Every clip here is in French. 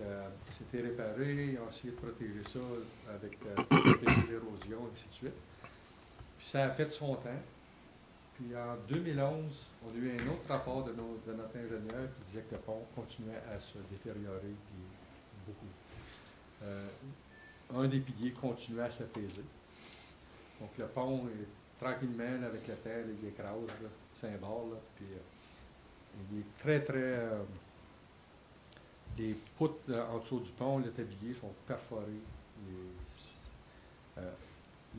Euh, C'était réparé, ils ont essayé de protéger ça avec euh, l'érosion, et ainsi de suite. Puis ça a fait son temps. Puis en 2011, on a eu un autre rapport de, notre ingénieur qui disait que le pont continuait à se détériorer puis beaucoup. Euh, un des piliers continuait à s'affaiser. Donc le pont est tranquillement avec temps, là, il écrase, là, symbole, là, puis il est très très. Les poutres euh, en dessous du pont, le tablier sont perforés. Les- euh,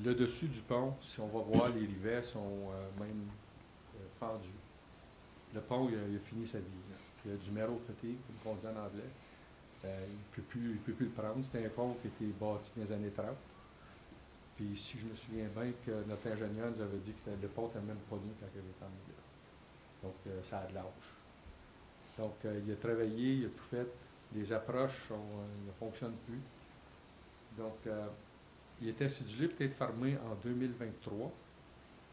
le dessus du pont, si on va voir, les rivets sont euh, même euh, fendus. Le pont, il a, fini sa vie. Il y a du marrow fatigue, comme on dit en anglais. Il ne peut, plus- peut plus le prendre. C'était un pont qui a été bâti dans les années 30. Puis si je me souviens bien que notre ingénieur nous avait dit que le pont n'était même pas nu quand il avait été là. Donc ça a de l'âge. Donc euh, il a travaillé, il a tout fait. Les approches euh, ne fonctionnent plus. Donc euh, il était cédulé peut-être fermé en 2023.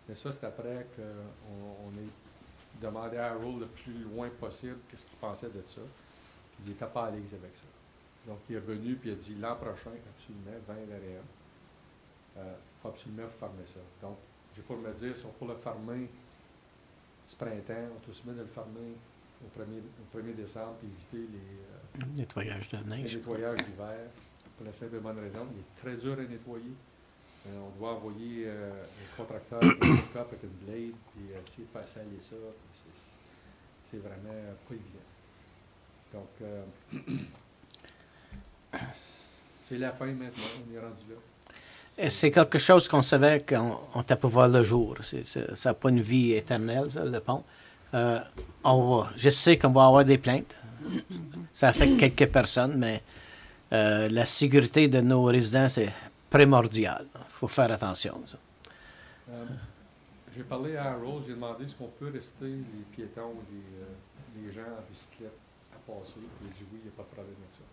Mais ça, c'est après qu'on on ait demandé à Harold le plus loin possible qu'est-ce qu'il pensait de ça. Il n'était pas à l'aise avec ça. Donc il est revenu puis il a dit l'an prochain, absolument, 2021, il faut absolument fermer ça. Donc, je vais pas me dire si on peut le fermer ce printemps, on est aussi bien de le fermer au 1er, au 1er décembre et éviter les, euh, Nettoyage de neige. nettoyage d'hiver, pour la simple et bonne raison. Il est très dur à nettoyer. Euh, on doit envoyer euh, un contracteur un avec une blade, puis essayer de faire salir ça. puis c'est- vraiment pas évident. Donc, c'est la fin maintenant, on est rendu là. C'est quelque chose qu'on savait qu'on on t'a pas voir le jour. Ça n'a pas une vie éternelle, ça, le pont. Euh, on je sais qu'on va avoir des plaintes. Ça affecte quelques personnes, mais euh, la sécurité de nos résidents, c'est primordial. Il faut faire attention. ça. Euh, j'ai parlé à Harold, j'ai demandé est-ce qu'on peut rester les piétons, les, euh, les gens en bicyclette à passer. Il a dit oui, il n'y a pas de problème avec ça.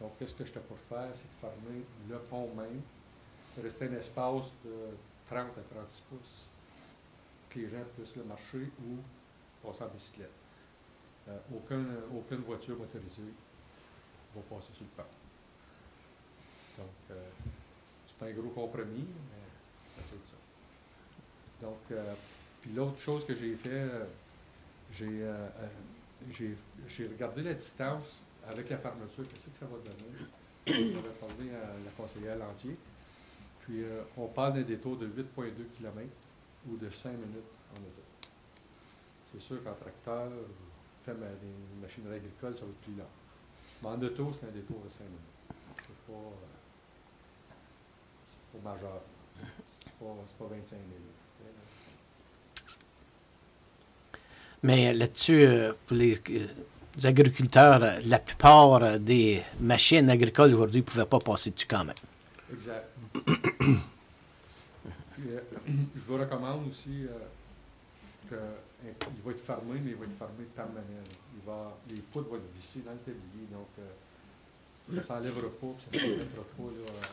Donc, qu'est-ce que je te pour faire, c'est de fermer le pont même, de rester un espace de 30 à 36 pouces, les gens puissent le marcher ou passer en bicyclette. Euh, aucun- aucune voiture motorisée va passer sur le pont. Donc, euh, c'est- un gros compromis, mais ça être ça. Donc, euh, puis l'autre chose que j'ai fait, euh, j'ai, euh, euh, regardé la distance avec la fermeture, qu'est-ce que ça va donner? On avait parlé à la conseillère Lantier. Puis, euh, on parle d'un détour de 8,2 km ou de 5 minutes en auto. C'est sûr qu'en tracteur, fait ma, des machineries agricoles, ça va être plus long. Mais en auto, c'est un détour de 5 minutes. C'est pas, euh, pas majeur. C'est pas, pas 25 000. tu sais. Mais là-dessus, euh, pour les, euh, les agriculteurs, la plupart des machines agricoles aujourd'hui ne pouvaient pas passer dessus quand même. Exact. Euh, je vous recommande aussi euh, qu'il va être fermé, mais il va être fermé permanent. Les poutres vont être vissées dans le tablier, donc euh, ça ne s'enlèvera pas, ça ne s'enlèvera pas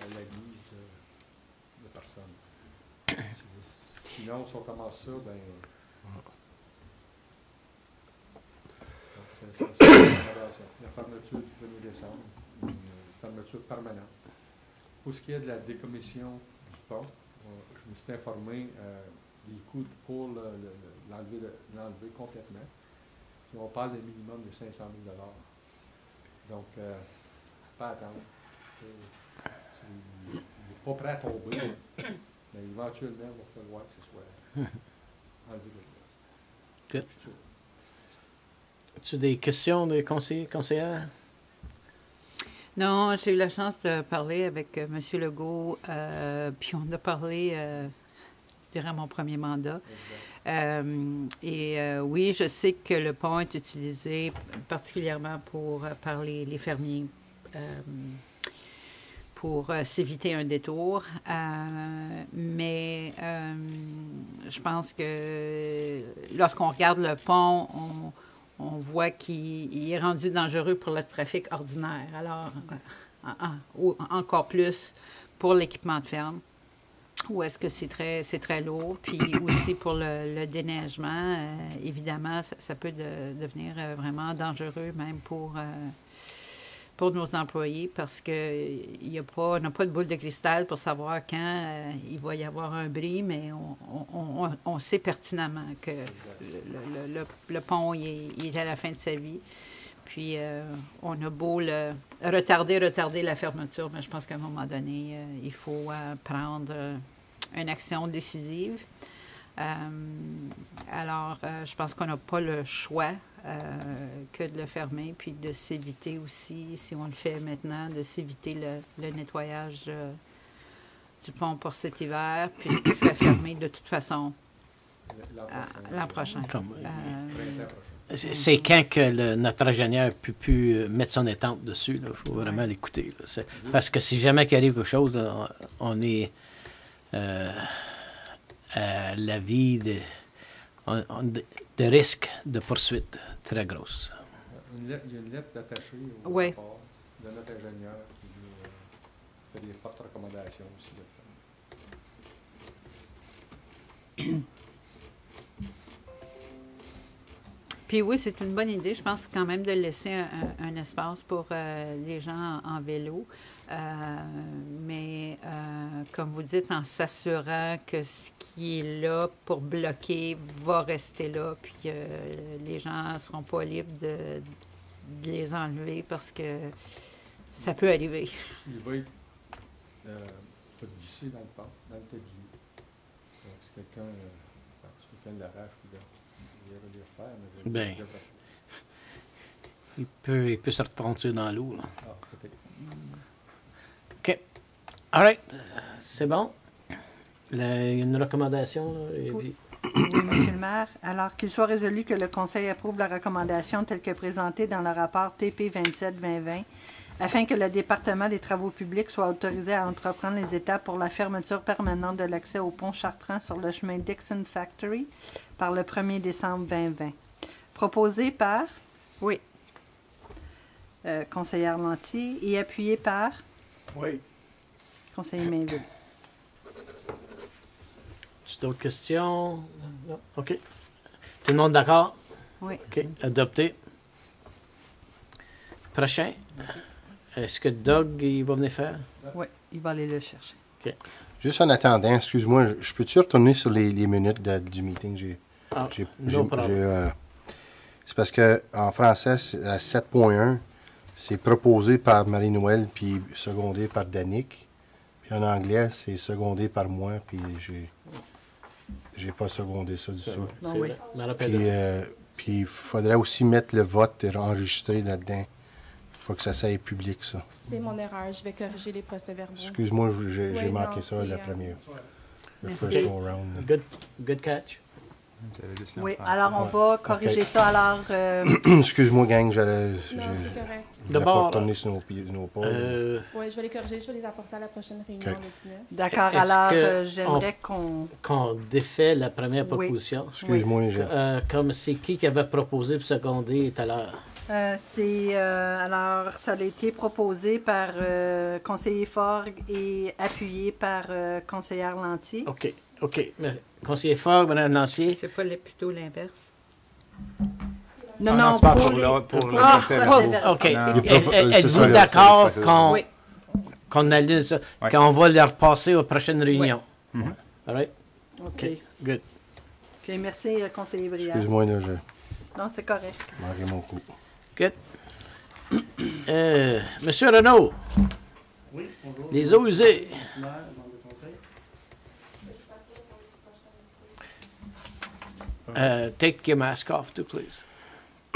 à la guise de, personne. Si- Sinon, si on commence ça, ben. donc, recommandation. La fermeture du 1er décembre, une fermeture permanente. Pour ce qui est de la décommission du pont, je me suis informé euh, des coûts pour le- le- le- l'enlever complètement. Puis on parle d'un minimum de 500 000 Donc, euh, pas attendre. Il n'est pas prêt à tomber, mais éventuellement, il va falloir que ce soit enlevé de la. As-tu des questions des conseillers, conseillères? Non, j'ai eu la chance de parler avec euh, M. Legault, euh, puis on a parlé euh, durant mon premier mandat. Euh, et oui, je sais que le pont est utilisé particulièrement pour, par les, les fermiers pour euh, s'éviter un détour. Euh, mais euh, je pense que lorsqu'on regarde le pont, on, on voit qu'il il est rendu dangereux pour le trafic ordinaire. Alors, euh, encore plus pour l'équipement de ferme, où est-ce que c'est très, c'est très lourd. Puis aussi pour le, le déneigement, euh, évidemment, ça, ça peut de- devenir euh, vraiment dangereux, même pour, pour nos employés parce qu'on n'a pas de boule de cristal pour savoir quand euh, il va y avoir un bris, mais on, on, on, sait pertinemment que le, le, le, pont il est, à la fin de sa vie. Puis euh, on a beau le retarder, retarder la fermeture, mais je pense qu'à un moment donné, euh, il faut prendre une action décisive. Alors, je pense qu'on n'a pas le choix euh, que de le fermer, puis de s'éviter aussi, si on le fait maintenant, de s'éviter le, nettoyage euh, du pont pour cet hiver, puisqu'il serait fermé de toute façon l'an prochain. Euh, c'est quand que notre ingénieur peut plus mettre son étampe dessus. Il faut vraiment l'écouter. Parce que si jamais il arrive quelque chose, on est à la vie de, de risque de poursuite très grosse. il y a une lettre attachée au oui. rapport de notre ingénieur qui euh, fait des fortes recommandations aussi de Puis oui, c'est une bonne idée. Je pense quand même de laisser un, espace pour euh, les gens en, vélo. Euh, mais euh, comme vous dites, en s'assurant que ce qui est là pour bloquer va rester là, puis que les gens ne seront pas libres de, les enlever parce que ça peut arriver. Il va être pas vissé dans le pont, dans le tablier. Donc, si quelqu'un quelqu l'arrache, ben, il peut, il peut se retentir dans l'eau. Ah. All right. C'est bon? Il y a une recommandation. oui. Monsieur le maire. Alors qu'il soit résolu que le Conseil approuve la recommandation telle que présentée dans le rapport TP 27-2020 afin que le département des travaux publics soit autorisé à entreprendre les étapes pour la fermeture permanente de l'accès au pont Chartrand sur le chemin Dixon Factory par le 1er décembre 2020. Proposé par? Oui. Euh, conseillère Lantier et appuyé par? Oui. Conseiller Mainville. D'autres questions? Non. OK. Tout le monde d'accord? Oui. OK. Adopté. Prochain? Est-ce que Doug, il va venir faire? Oui, il va aller le chercher. OK. Juste en attendant, excuse-moi, je peux-tu retourner sur les, minutes du meeting? J'ai, ah, euh, c'est parce qu'en français, à 7.1, c'est proposé par Marie-Noël puis secondé par Danick. En anglais, c'est secondé par moi, puis j'ai j'ai pas secondé ça du tout. Non, oui. Euh, puis il faudrait aussi mettre le vote enregistré là-dedans faut que ça soit public, ça. C'est mon erreur. Je vais corriger les procès-verbaux. Excuse-moi, j'ai manqué ça la euh, première. Le first go round. Good, good catch. Oui, alors on va corriger ça. Alors. Euh... Excuse-moi, gang, j'allais. Non, c'est correct. D'abord. tourner sur nos, nos euh... Oui, je vais les corriger. Je vais les apporter à la prochaine réunion okay. D'accord, alors euh, j'aimerais qu'on. Qu'on défait la première proposition? Excuse-moi, oui. euh, Comme c'est qui qui avait proposé pour seconder tout à l'heure? Euh, c'est euh, alors ça a été proposé par euh, conseiller Forgue et appuyé par conseillère Lantier. OK, OK. Conseiller Forgue, Mme Lantier. C'est pas plutôt l'inverse. Non, non, pour, pour, les, pour, le ah, OK. Êtes-vous d'accord qu'on oui. qu'on qu'on va les repasser aux prochaines réunions? Oui. Mm -hmm. All right? OK. Good. OK, merci, conseiller Briard. Excuse-moi, je... Non, c'est correct. Manqué mon coup. Good. Euh, Monsieur Renaud. Oui, bonjour. Les eaux usées. Uh, take your mask off, too, please.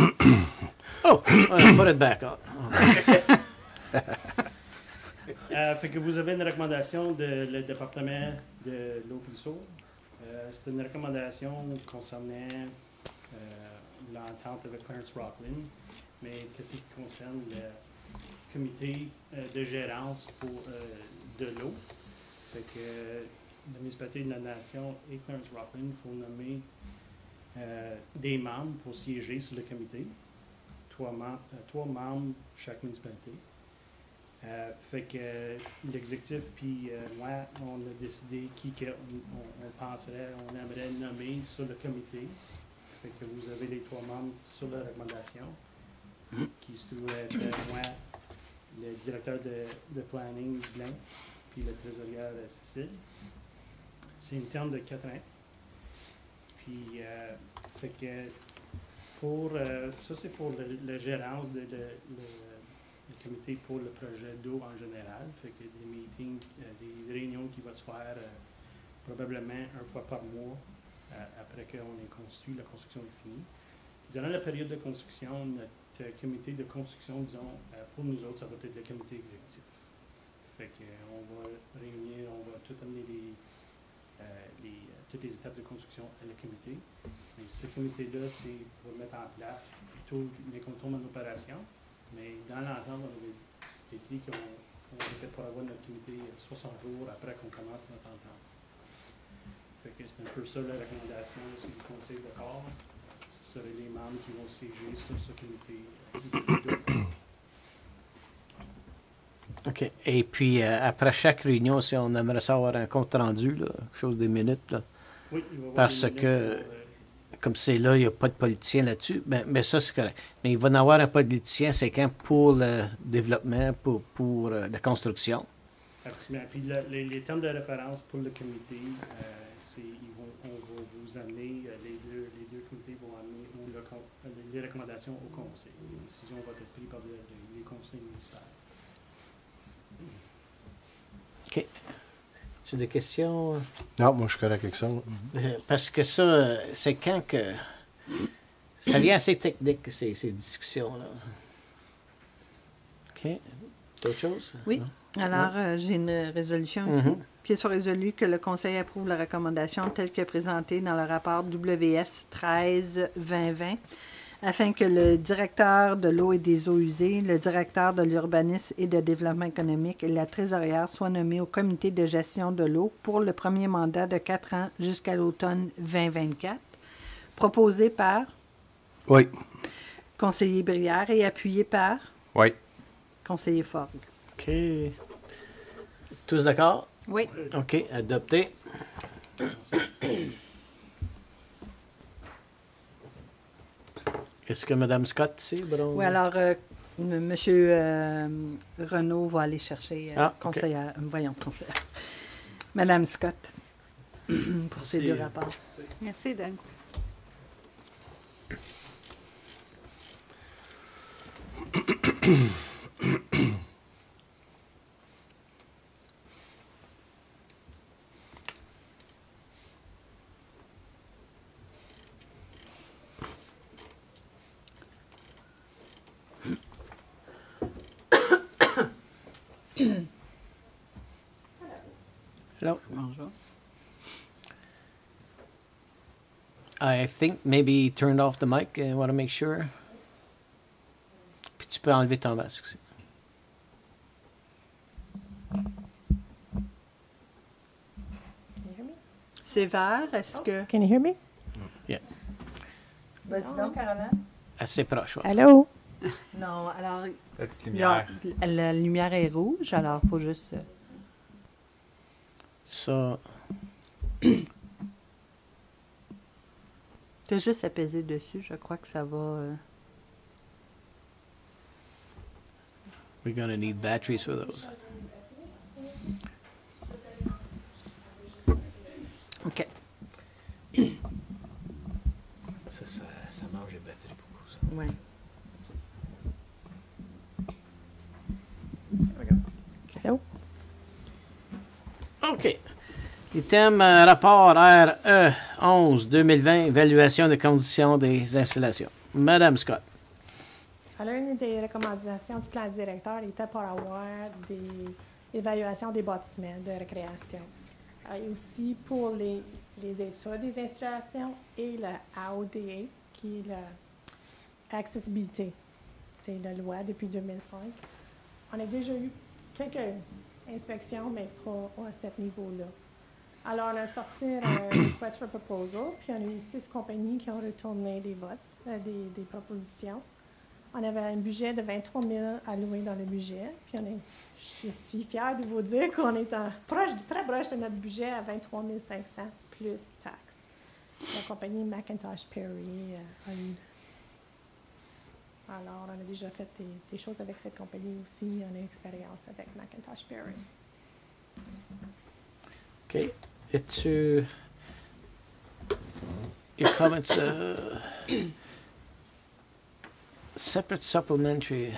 oh, put it back on. euh, fait que vous avez une recommandation de le département de l'eau Plisseau. Euh, C'est une recommandation concernant euh, l'entente avec Clarence Rockland mais qu'est-ce qui concerne le comité euh, de gérance pour, euh, de l'eau? Fait que la municipalité de la Nation et Clarence Rockland, il faut nommer euh, des membres pour siéger sur le comité. Trois, trois membres chaque municipalité. fait que l'exécutif puis moi, on a décidé qui on, penserait, on aimerait nommer sur le comité. Fait que vous avez les trois membres sur la recommandation qui se trouve être moi, directeur de, planning, puis le trésorière, euh, Cécile. C'est une terme de quatre ans. Puis, euh, fait que pour, euh, ça, c'est pour la gérance de, le, comité pour le projet d'eau en général. Fait que des meetings, euh, des réunions qui vont se faire probablement une fois par mois après qu'on ait construit, la construction est finie. Durant la période de construction, notre comité de construction, disons, pour nous autres, ça va être le comité exécutif. Fait que, on va réunir, on va tout amener les, les, les étapes de construction à le comité. Mais ce comité-là, c'est pour mettre en place plutôt les tombe en opération. Mais dans l'entente, on avait écrit qu'on on était pour avoir notre comité euh, 60 jours après qu'on commence notre entente. C'est un peu ça la recommandation du conseil de corps. Ce seraient les membres qui vont siéger sur ce comité. OK. Et puis, euh, après chaque réunion, si on aimerait savoir un compte rendu, quelque chose des minutes, Parce que- euh, comme c'est là, il n'y a pas de politicien là-dessus, ben, ben ça, c'est correct. Mais il va y en avoir un politicien, c'est quand? Pour le développement, pour, pour euh, la construction. Absolument. Puis le- les, les termes de référence pour le comité, euh, c'est, ils vont, on va vous amener, euh, les deux, les deux comités vont amener ou le con- les recommandations au conseil. Les décisions vont être prises par le- les, conseils municipaux. Tu as des questions? Non, moi, je suis correct avec ça. Euh, Parce que ça, euh, c'est quand que. Ça devient assez technique, ces, ces discussions-là. OK. D'autres choses? Oui. Non? Alors, euh, j'ai une résolution ici. Mhm. Qu'il soit résolu que le Conseil approuve la recommandation telle que présentée dans le rapport WS 13-2020 afin que le directeur de l'eau et des eaux usées, le directeur de l'urbanisme et de développement économique et la trésorière soient nommés au comité de gestion de l'eau pour le premier mandat de quatre ans jusqu'à l'automne 2024, proposé par Oui. conseiller Brière et appuyé par Oui. conseiller Fogg. OK. Tous d'accord? Oui. OK, adopté. Est-ce que Mme Scott, ici, Brown? Oui, alors, euh, M. Monsieur euh, Renaud va aller chercher euh, Ah, conseillère, voyons, conseillère. Madame Scott, pour ces deux Merci. rapports. Merci, Doug. Hello. Bonjour. I think maybe he turned off the mic. I want to make sure. Puis tu peux enlever ton masque aussi. Can you hear me? C'est vert, est-ce que... Can you hear me? Vas-y donc, Caroline. Assez proche, ouais. Allô? Non, alors, La petite lumière. la, la lumière est rouge, alors il faut juste... euh, Ça, Tu as juste peser dessus, je crois que ça va... euh, we're gonna need batteries for those. OK. Ça, ça, ça mange les batteries beaucoup, ça. Ouais. Allô? OK. Item euh, rapport RE 11 2020, évaluation des conditions des installations. Madame Scott. Alors, une des recommandations du plan directeur était pour avoir des évaluations des bâtiments de récréation. Euh, Et aussi pour les, les états des installations et la AODA, qui est l'accessibilité. C'est la loi depuis 2005. On a déjà eu quelques inspections, mais pas à ce niveau-là. Alors, on a sorti un request for proposal, puis on a eu six compagnies qui ont retourné des votes, euh, des, des propositions. On avait un budget de 23 000 alloués dans le budget. Puis on est, je suis fière de vous dire qu'on est en proche, très proche de notre budget à 23 500 plus taxes. La compagnie Macintosh Perry euh, a eu Alors, on a déjà fait des, des choses avec cette compagnie aussi. On a une expérience avec Macintosh Berry. OK. Es-tu. Your comments. Uh, separate supplementary.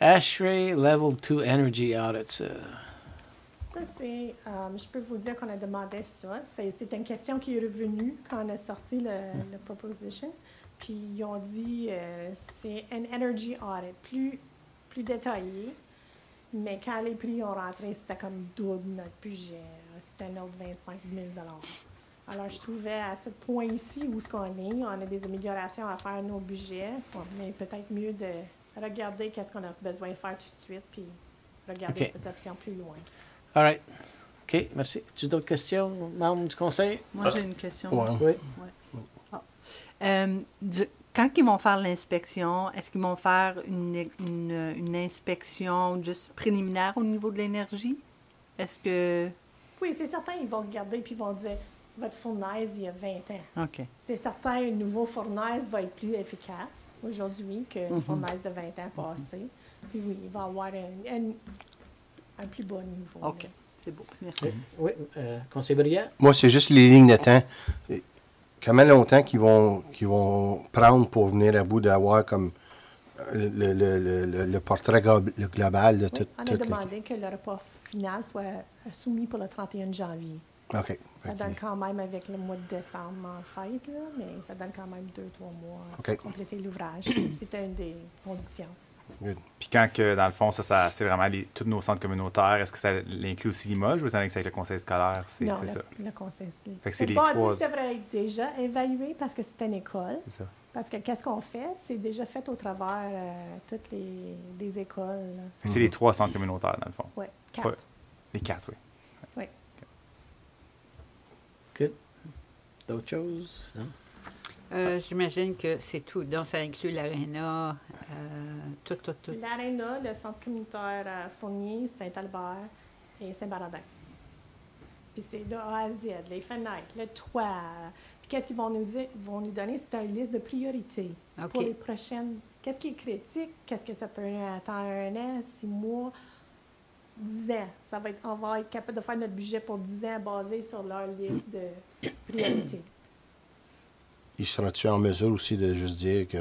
Level 2 Energy Audits. uh, Ça, c'est, euh, je peux vous dire qu'on a demandé ça. C'est, c'est une question qui est revenue quand on a sorti le, le proposition. Puis ils ont dit euh, c'est un energy audit plus, plus détaillé. Mais quand les prix ont rentré, c'était comme double notre budget. C'était un autre 25 000 Alors, je trouvais à ce point ici où ce qu'on est, on a des améliorations à faire à nos budgets, mais peut-être mieux de regarder qu'est-ce qu'on a besoin de faire tout de suite, puis regarder cette option plus loin. All right. OK, merci. Tu as d'autres questions, membres du conseil? Moi, j'ai une question. Ouais. Oui. Euh, du- quand ils vont faire l'inspection, est-ce qu'ils vont faire une, une- une inspection juste préliminaire au niveau de l'énergie? Est-ce que... Oui, c'est certain, ils vont regarder puis ils vont dire votre fournaise il y a 20 ans. OK. C'est certain, une nouveau fournaise va être plus efficace aujourd'hui qu'une Mhm. fournaise de 20 ans passée. Puis oui, il va avoir un, un- un plus bon niveau. OK. C'est beau. Merci. Oui, euh, conseil brillant? Moi, c'est juste les lignes de temps. Comment longtemps qu'ils vont, qu'ils vont prendre pour venir à bout d'avoir comme euh, le, le, le, le- portrait global de Oui, tout. on a demandé que le rapport final soit soumis pour le 31 janvier. OK. Ça donne quand même avec le mois de décembre en fête, là, mais ça donne quand même deux, trois mois pour compléter l'ouvrage. C'était une des conditions. Puis quand, que, dans le fond, ça, ça c'est vraiment les, tous nos centres communautaires, est-ce que ça inclut aussi Limoges ou donné que c'est avec le conseil scolaire? C'est non, c'est le, ça. le conseil. Fait que c'est Le les trois- devrait être déjà évalué parce que c'est une école. C'est ça. Parce que qu'est-ce qu'on fait? C'est déjà fait au travers euh, toutes les, les écoles. C'est les trois centres communautaires, dans le fond. Ouais, quatre. Ouais. Les quatre, oui. Good. D'autres choses? Non? Euh, J'imagine que c'est tout. Donc, ça inclut l'aréna, euh, tout, tout, tout. L'Arena, le centre communautaire Fournier, Saint-Albert et Saint-Baradin. Puis c'est de A à Z, les fenêtres, le toit. Qu'est-ce qu'ils vont nous dire? Ils vont nous donner, c'est une liste de priorités pour les prochaines. Qu'est-ce qui est critique? Qu'est-ce que ça peut attendre un an, six mois, dix ans? Ça va être, on va être capable de faire notre budget pour dix ans basé sur leur liste de priorités. Ils seront-tu en mesure aussi de juste dire que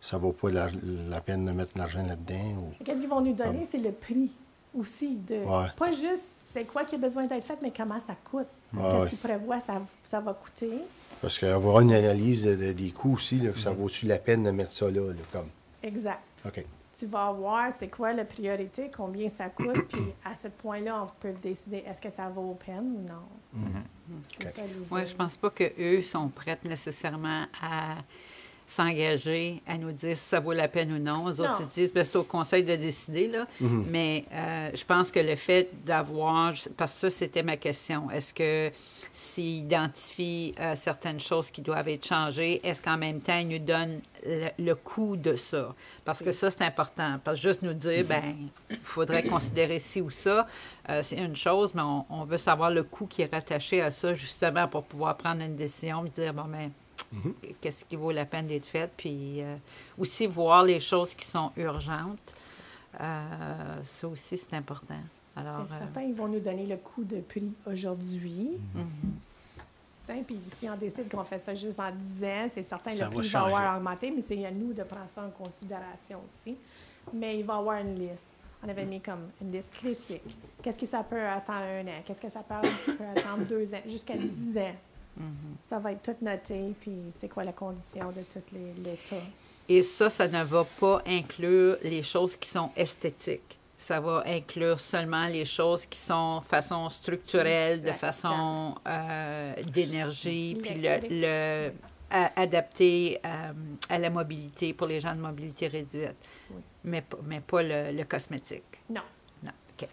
ça vaut pas la, la peine de mettre l'argent là-dedans? Ou... Qu'est-ce qu'ils vont nous donner? C'est le prix aussi. De, Ouais. Pas juste c'est quoi qui a besoin d'être fait, mais comment ça coûte. Ouais, Qu'est-ce ouais. qu'ils prévoient ça, ça va coûter. Parce qu'avoir une analyse de- de- des coûts aussi, là, que ça vaut-tu la peine de mettre ça là? là, comme... Exact. OK. Tu vas voir c'est quoi la priorité, combien ça coûte, puis à ce point-là, on peut décider est-ce que ça vaut peine ou non? C'est Ok. ça l'idée. Moi, je pense pas qu'eux sont prêts nécessairement à s'engager à nous dire si ça vaut la peine ou non. Eux autres, Non. ils disent, ben, c'est au conseil de décider, là. Mais euh, je pense que le fait d'avoir, parce que ça, c'était ma question, est-ce que s'ils identifient euh, certaines choses qui doivent être changées, est-ce qu'en même temps, ils nous donnent le, le coût de ça? Parce que ça, c'est important. Parce que juste nous dire, ben, il faudrait considérer ci ou ça, euh, c'est une chose, mais on, on veut savoir le coût qui est rattaché à ça, justement, pour pouvoir prendre une décision, et dire, bon, ben, qu'est-ce qui vaut la peine d'être fait, puis euh, aussi voir les choses qui sont urgentes. Euh, ça aussi, c'est important. Alors, C'est euh, certain, ils vont nous donner le coût de prix aujourd'hui. mhm. Tiens, Puis si on décide qu'on fait ça juste en 10 ans, c'est certain Ça le prix va avoir augmenté, mais c'est à nous de prendre ça en considération aussi. Mais il va y avoir une liste. On avait mis comme une liste critique. Qu'est-ce que ça peut attendre un an? Qu'est-ce que ça peut, peut attendre deux ans? Jusqu'à 10 ans. Mhm. Ça va être tout noté, puis c'est quoi la condition de tout les- l'État. Et ça, ça ne va pas inclure les choses qui sont esthétiques. Ça va inclure seulement les choses qui sont façon structurelle, de façon euh, d'énergie, puis le, a- adapté euh, à la mobilité pour les gens de mobilité réduite, Oui. mais, mais pas le, le cosmétique. Non, Non. OK.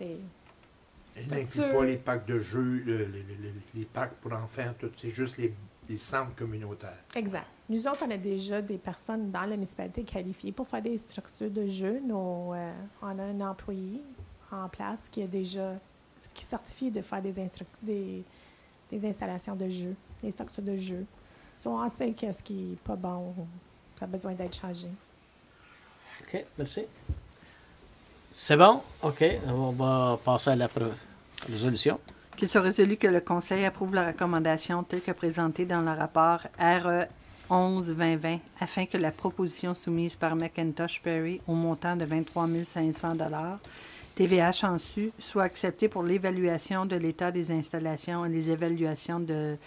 C'est Il n'inclut pas les packs de jeux, le- le- le- le- les packs pour enfants, tout. C'est juste les, les centres communautaires. exact. Nous autres, on a déjà des personnes dans la municipalité qualifiées pour faire des structures de jeux. Nos, euh, on a un employé en place qui a déjà qui est certifié de faire des, instru- des, des installations de jeux, des structures de jeux. So, on sait qu'est-ce qui n'est pas bon, ça a besoin d'être changé. OK, merci. C'est bon? OK, on va passer à la résolution. Qu'il soit résolu que le Conseil approuve la recommandation telle que présentée dans le rapport RE 11-2020 afin que la proposition soumise par McIntosh Perry au montant de 23 500 TVH en su soit acceptée pour l'évaluation de l'état des installations et les évaluations de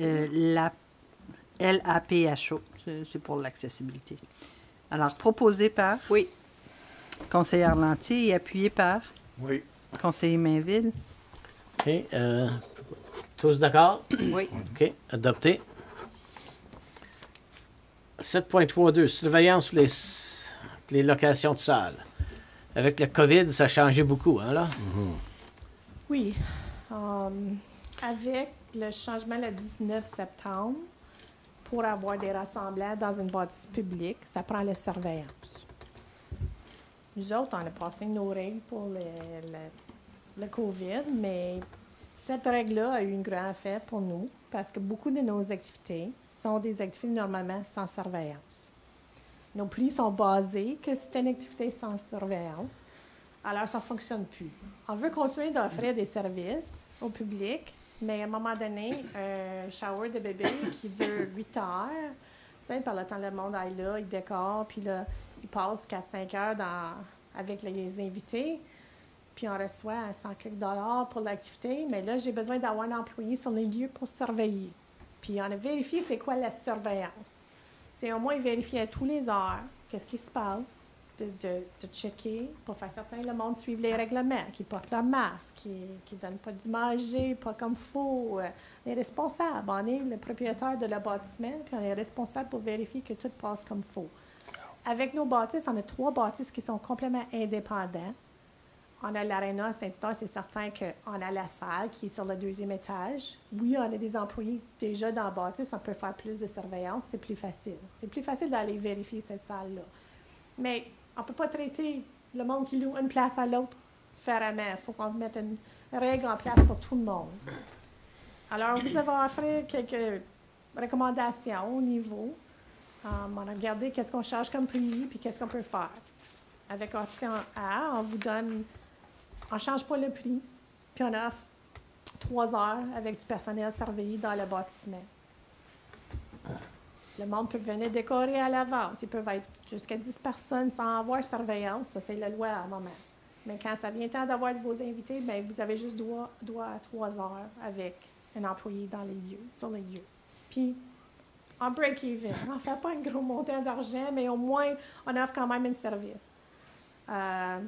euh, la LAPHO. C'est c'est pour l'accessibilité. Alors, proposé par Oui. Conseillère Lantier et appuyé par? Oui. conseiller Mainville. OK, euh, tous d'accord? Oui. OK, adopté. 7.32, surveillance pour les, pour les locations de salles. Avec le COVID, ça a changé beaucoup, hein, là? Oui. Um, avec le changement le 19 septembre, pour avoir des rassemblements dans une bâtisse publique, ça prend la surveillance. Nous autres, on a passé nos règles pour le, COVID, mais cette règle-là a eu un grand effet pour nous parce que beaucoup de nos activités sont des activités normalement sans surveillance. Nos prix sont basés que c'est une activité sans surveillance. Alors, ça ne fonctionne plus. On veut continuer d'offrir des services au public, mais à un moment donné, un shower de bébé qui dure 8 heures, par le temps le monde aille là, il décore, puis là, il passe 4-5 heures dans- avec les invités, puis on reçoit 100 quelques dollars pour l'activité, mais là, j'ai besoin d'avoir un employé sur les lieux pour surveiller. Puis on a vérifié c'est quoi la surveillance. C'est au moins vérifier à tous les heures qu'est-ce qui se passe, de, de, checker pour faire certain que le monde suive les règlements, qu'ils portent leur masque, qu'ils ne donnent pas du manger, pas comme faut. Euh, On est responsable. On est le propriétaire de le bâtiment, puis on est responsable pour vérifier que tout passe comme faut. Avec nos bâtisses, on a trois bâtisses qui sont complètement indépendants. On a l'aréna Saint-Hilaire, c'est certain qu'on a la salle qui est sur le deuxième étage. Oui, on a des employés déjà dans la bâtisse, on peut faire plus de surveillance, c'est plus facile. C'est plus facile d'aller vérifier cette salle-là. Mais on ne peut pas traiter le monde qui loue une place à l'autre différemment. Il faut qu'on mette une règle en place pour tout le monde. Alors, vous avez offert quelques recommandations au niveau. Um, on a regardé qu'est-ce qu'on charge comme prix, puis qu'est-ce qu'on peut faire. Avec option A, on vous donne, on ne change pas le prix, puis on offre trois heures avec du personnel surveillé dans le bâtiment. Le monde peut venir décorer à l'avance. Ils peuvent être jusqu'à 10 personnes sans avoir surveillance. Ça, c'est la loi à un moment. Mais quand ça vient temps d'avoir vos invités, bien, vous avez juste droit, droit à trois heures avec un employé dans les lieux, sur les lieux. Puis, en break-even, on ne fait pas un gros montant d'argent, mais au moins, on offre quand même un service. Euh,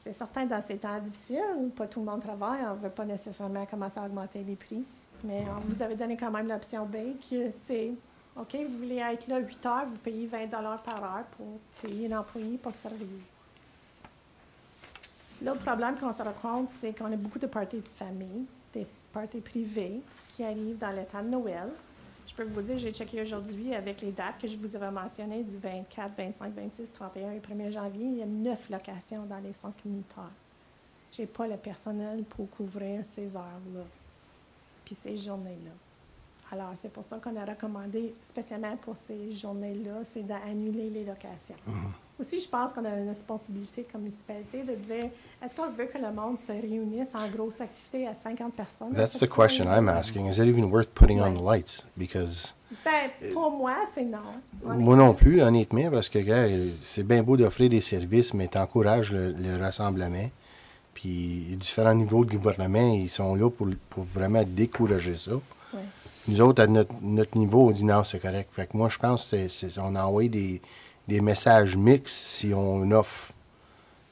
c'est certain, dans ces temps difficiles, pas tout le monde travaille, on ne veut pas nécessairement commencer à augmenter les prix. Mais on vous avez donné quand même l'option B, c'est, OK, vous voulez être là 8 heures, vous payez 20 par heure pour payer un employé pour surveiller. L'autre problème qu'on se rend compte, c'est qu'on a beaucoup de parties de famille, des parties privées qui arrivent dans le temps de Noël. Je peux vous dire, j'ai checké aujourd'hui avec les dates que je vous avais mentionnées du 24, 25, 26, 31 et 1er janvier. Il y a neuf locations dans les centres communautaires. Je n'ai pas le personnel pour couvrir ces heures-là, puis ces journées-là. Alors, c'est pour ça qu'on a recommandé, spécialement pour ces journées-là, c'est d'annuler les locations. Aussi, je pense qu'on a une responsabilité comme municipalité de dire est-ce qu'on veut que le monde se réunisse en grosse activité à 50 personnes? That's the question I'm asking. Is it even worth putting on the lights? Because Ben, pour moi, c'est non. moi non plus, honnêtement, parce que c'est bien beau d'offrir des services, mais tu encourages le, le rassemblement. Puis les différents niveaux de gouvernement, ils sont là pour, pour vraiment décourager ça. Ouais. Nous autres, à notre, notre niveau, on dit non, c'est correct. Fait que moi, je pense que c'est, c'est- on envoie des, des messages mixtes si on offre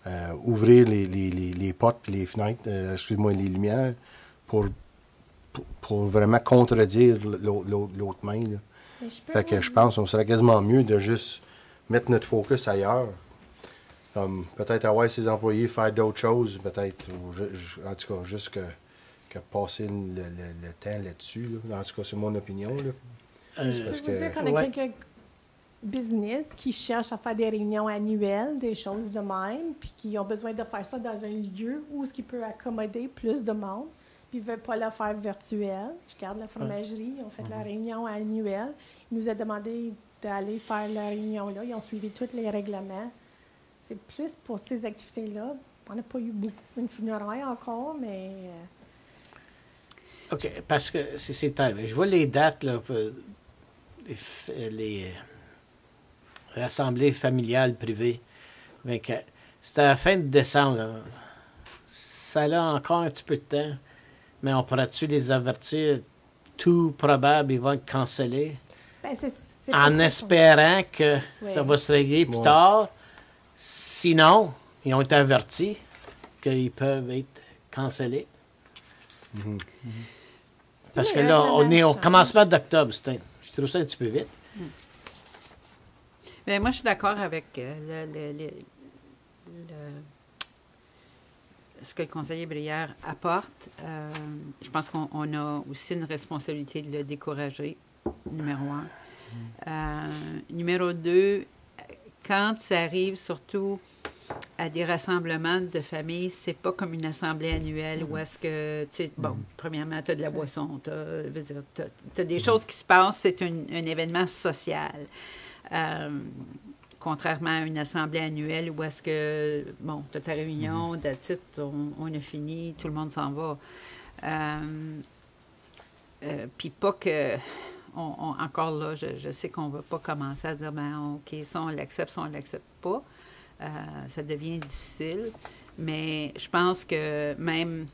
euh, ouvrir les, les, les, les portes, les fenêtres, euh, excuse-moi, les lumières, pour, pour, pour vraiment contredire l'autre, main. là. Fait que je pense qu'on serait quasiment mieux de juste mettre notre focus ailleurs. Comme peut-être avoir ses employés faire d'autres choses, peut-être. En tout cas, juste que, que passer le, le- le temps là-dessus. là. En tout cas, c'est mon opinion. Là. Euh, Je parce peux vous que- dire qu'on a Ouais. quelques business qui cherchent à faire des réunions annuelles, des choses de même, puis qui ont besoin de faire ça dans un lieu où ce qui peut accommoder plus de monde, puis ils ne veulent pas le faire virtuel. Je garde la fromagerie, on fait la réunion annuelle. Il nous a demandé d'aller faire la réunion là. Ils ont suivi tous les règlements. C'est plus pour ces activités-là. On n'a pas eu beaucoup, une funéraille encore, mais euh, OK, parce que c'est. Je vois les dates, là, les, f- les, assemblées familiales privées. Mais que- c'était à la fin de décembre. là. Ça a encore un petit peu de temps. Mais on pourra-tu les avertir? Tout probable, ils vont être cancellés. ben, En espérant que Oui. ça va se régler plus Ouais. tard. Sinon, ils ont été avertis qu'ils peuvent être cancellés. Mhm. Parce que là, on est au commencement d'octobre. Je trouve ça un petit peu vite. Mais moi, je suis d'accord avec euh, le, le- le- le- ce que le conseiller Brière apporte. Euh, je pense qu'on on a aussi une responsabilité de le décourager, numéro un. Euh, numéro deux, quand ça arrive surtout à des rassemblements de famille, c'est pas comme une assemblée annuelle où est-ce que, tu sais, bon, premièrement, tu as de la boisson, tu as, des choses qui se passent, c'est un, un événement social. Euh, contrairement à une assemblée annuelle où est-ce que, bon, tu as ta réunion, that's it, on, on a fini, tout le monde s'en va. Euh, euh, Puis pas que, on- on- encore là, je, je sais qu'on ne va pas commencer à dire, ben, OK, ça, on l'accepte, ça, on ne l'accepte pas. Euh, ça devient difficile. Mais je pense que même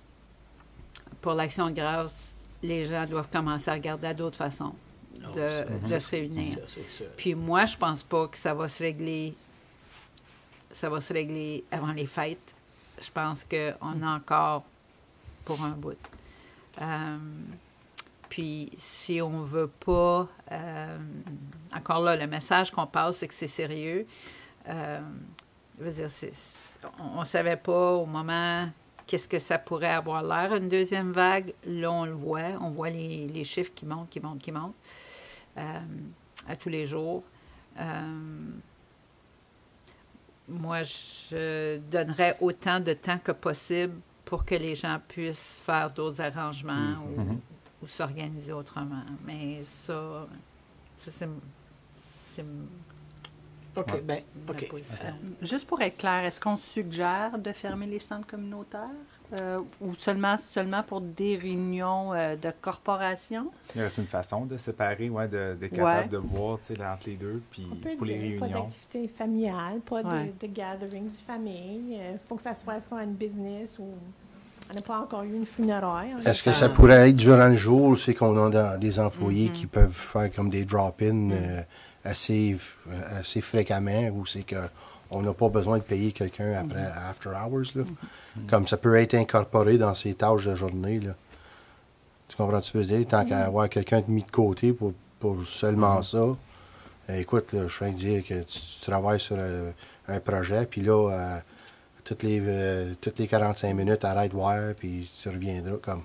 pour l'action de grâce, les gens doivent commencer à regarder à d'autres façons de, de se réunir. Puis moi, je pense pas que ça va se régler. Ça va se régler avant les fêtes. Je pense qu'on a encore pour un bout. Euh, puis si on veut pas, euh, encore là, le message qu'on passe, c'est que c'est sérieux. Euh, je veux dire, c'est- c'est- on ne savait pas au moment qu'est-ce que ça pourrait avoir l'air, une deuxième vague. Là, on le voit. On voit les, les chiffres qui montent, qui montent, qui montent à tous les jours. Euh, moi, je donnerais autant de temps que possible pour que les gens puissent faire d'autres arrangements ou, Mhm. ou s'organiser autrement. Mais ça, ça, c'est OK, Ouais. ben, position. Juste pour être clair, est-ce qu'on suggère de fermer les centres communautaires? Euh, ou seulement, seulement pour des réunions euh, de corporation? Il y a une façon de séparer, ouais, de- d'être Ouais. capable de voir, tu sais, là, entre les deux, puis On peut pour les dire, pas réunions. d'activité familiale, pas Ouais. de, de gathering de famille. Il faut que ça soit soit une business ou on n'a pas encore eu une funéraille. Est-ce que Ça- pourrait être durant le jour, c'est qu'on a des employés Mhm. qui peuvent faire comme des drop-in euh, assez, euh, assez fréquemment, ou c'est qu'on n'a pas besoin de payer quelqu'un après after hours, là. Comme ça peut être incorporé dans ses tâches de journée, là. Tu comprends ce que je veux dire? Tant qu'à avoir quelqu'un de mis de côté pour, pour seulement ça. euh, écoute, là, je viens de dire que tu, tu travailles sur euh, un projet, puis là, euh, toutes, les, euh, toutes les 45 minutes, arrête voir, puis tu reviendras comme.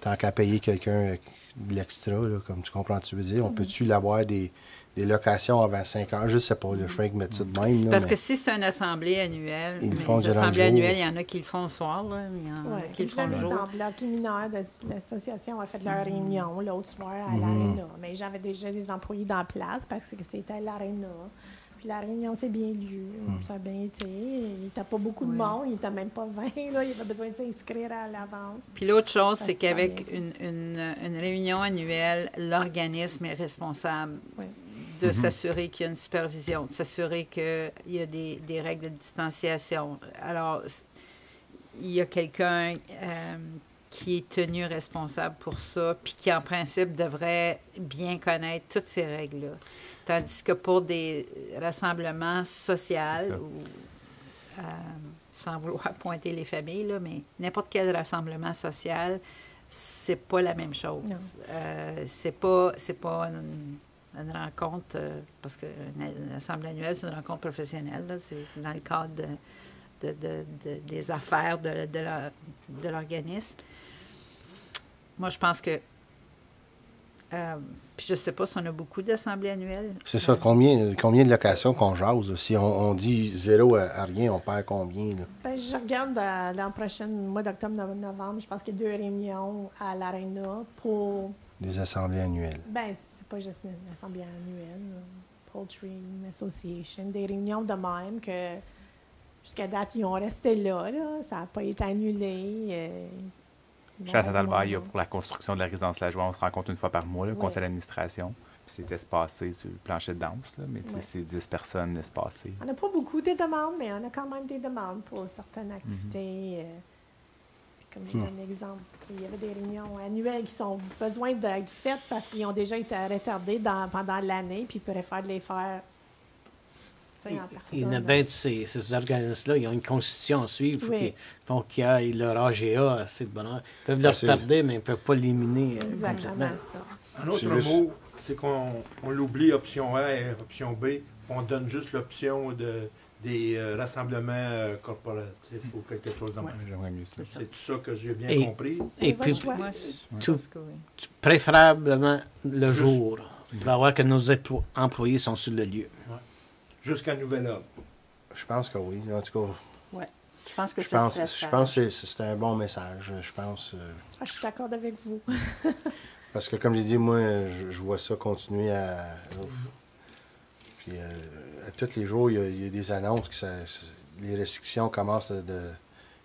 Tant qu'à payer quelqu'un euh, de l'extra, là, comme tu comprends ce que tu veux dire, on peut-tu l'avoir des, des locations avant 5 ans? Je sais pas, le Frank met ça de même. là, Parce mais- que si c'est une assemblée annuelle, Ils mais font les assemblées annuelles, il y en a qui le font le soir, là, il y en a Oui, qui le font le jour. de l'association a fait leur réunion l'autre soir à Mhm. l'aréna. Mais j'avais déjà des employés dans la place parce que c'était à l'aréna. Puis la réunion s'est bien lue, Mhm. ça a bien été. Il n'était pas beaucoup de monde, il n'était même pas 20, là. il avait besoin de s'inscrire à l'avance. Puis l'autre chose, c'est qu'avec une- une réunion annuelle, l'organisme est responsable Oui. De s'assurer qu'il y a une supervision, de s'assurer qu'il y a des, des règles de distanciation. Alors, il y a quelqu'un euh, qui est tenu responsable pour ça, puis qui, en principe, devrait bien connaître toutes ces règles-là. Tandis que pour des rassemblements sociaux, ou, euh, sans vouloir pointer les familles, là, mais n'importe quel rassemblement social, c'est pas la même chose. Euh, c'est pas, c'est pas une, une rencontre, euh, parce qu'une une assemblée annuelle, c'est une rencontre professionnelle. là. C'est dans le cadre de, de- de- de- des affaires de, de la- de l'organisme. Moi, je pense que. euh, puis je ne sais pas si on a beaucoup d'assemblées annuelles. C'est ça, combien, combien de locations qu'on jase? Si on, on dit zéro à, à rien, on perd combien? Là? Ben, je regarde euh, dans le prochain mois d'octobre, nove- novembre, je pense qu'il y a deux réunions à l'aréna pour. Des assemblées annuelles? Ben, c'est pas juste une assemblée annuelle. là. Poultry Association, des réunions de même que jusqu'à date, ils ont resté là, là. ça n'a pas été annulé. euh, a avoir- pour la construction de la résidence La Joie, on se rencontre une fois par mois, le conseil d'administration. Puis c'est espacé sur le plancher de danse, là, mais c'est 10 personnes espacées. On n'a pas beaucoup de demandes, mais on a quand même des demandes pour certaines activités. euh, comme je donne un exemple, il y avait des réunions annuelles qui ont besoin d'être faites parce qu'ils ont déjà été retardés dans- pendant l'année, puis ils pourraient faire de les faire en personne. Il y en a bien de ces, ces organismes-là, ils ont une constitution à suivre. Il faut Oui. qu'ils font qu'ils aillent leur AGA assez de bonheur. Ils peuvent le retarder, mais ils ne peuvent pas l'éliminer euh, Exactement complètement. ça. Un autre mot, c'est qu'on on l'oublie, option A et option B. On donne juste l'option de, des euh, rassemblements euh, corporatifs ou quelque chose de même. J'aimerais mieux ça. C'est tout ça que j'ai bien Et- compris. Et puis, tout- oui. préférablement le Juste- jour, pour avoir que nos emplo- employés sont sur le lieu. Jusqu'à nouvel ordre. Je pense que oui. En tout cas, Je pense que je ça pense, je pense que c'est c'est un bon message. Je pense. euh, Ah, je suis d'accord avec vous. Parce que, comme j'ai dit, moi, je, je vois ça continuer à. Puis, euh, à tous les jours, il y a, il y a des annonces que ça- les restrictions commencent de, de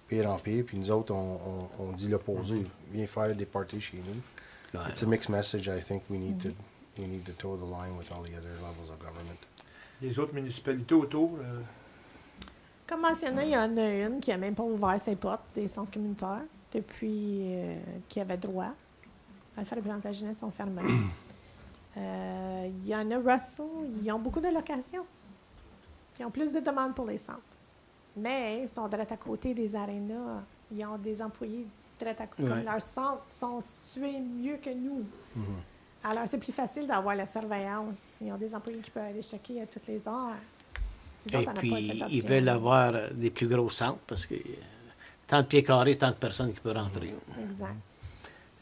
pire en pire. Puis nous autres, on, on- on dit l'opposé. Viens faire des parties chez nous. Ouais. It's a mixed message. I think we need to we need to toe the line with all the other levels of government. Les autres municipalités autour, euh, Comme mentionné, il y en a une qui n'a même pas ouvert ses portes des centres communautaires depuis euh, qu'il y avait droit. Alfred et la jeunesse sont fermés. Euh, il y en a Russell, ils ont beaucoup de locations. Ils ont plus de demandes pour les centres. Mais ils sont direct à côté des arénas. Ils ont des employés direct à côté. Ouais. Comme leurs centres sont situés mieux que nous. Mhm. Alors, c'est plus facile d'avoir la surveillance. Ils ont des employés qui peuvent aller checker à toutes les heures. Les Et puis, pas cette ils veulent avoir euh, des plus gros centres parce que euh, tant de pieds carrés, tant de personnes qui peuvent rentrer. Exact.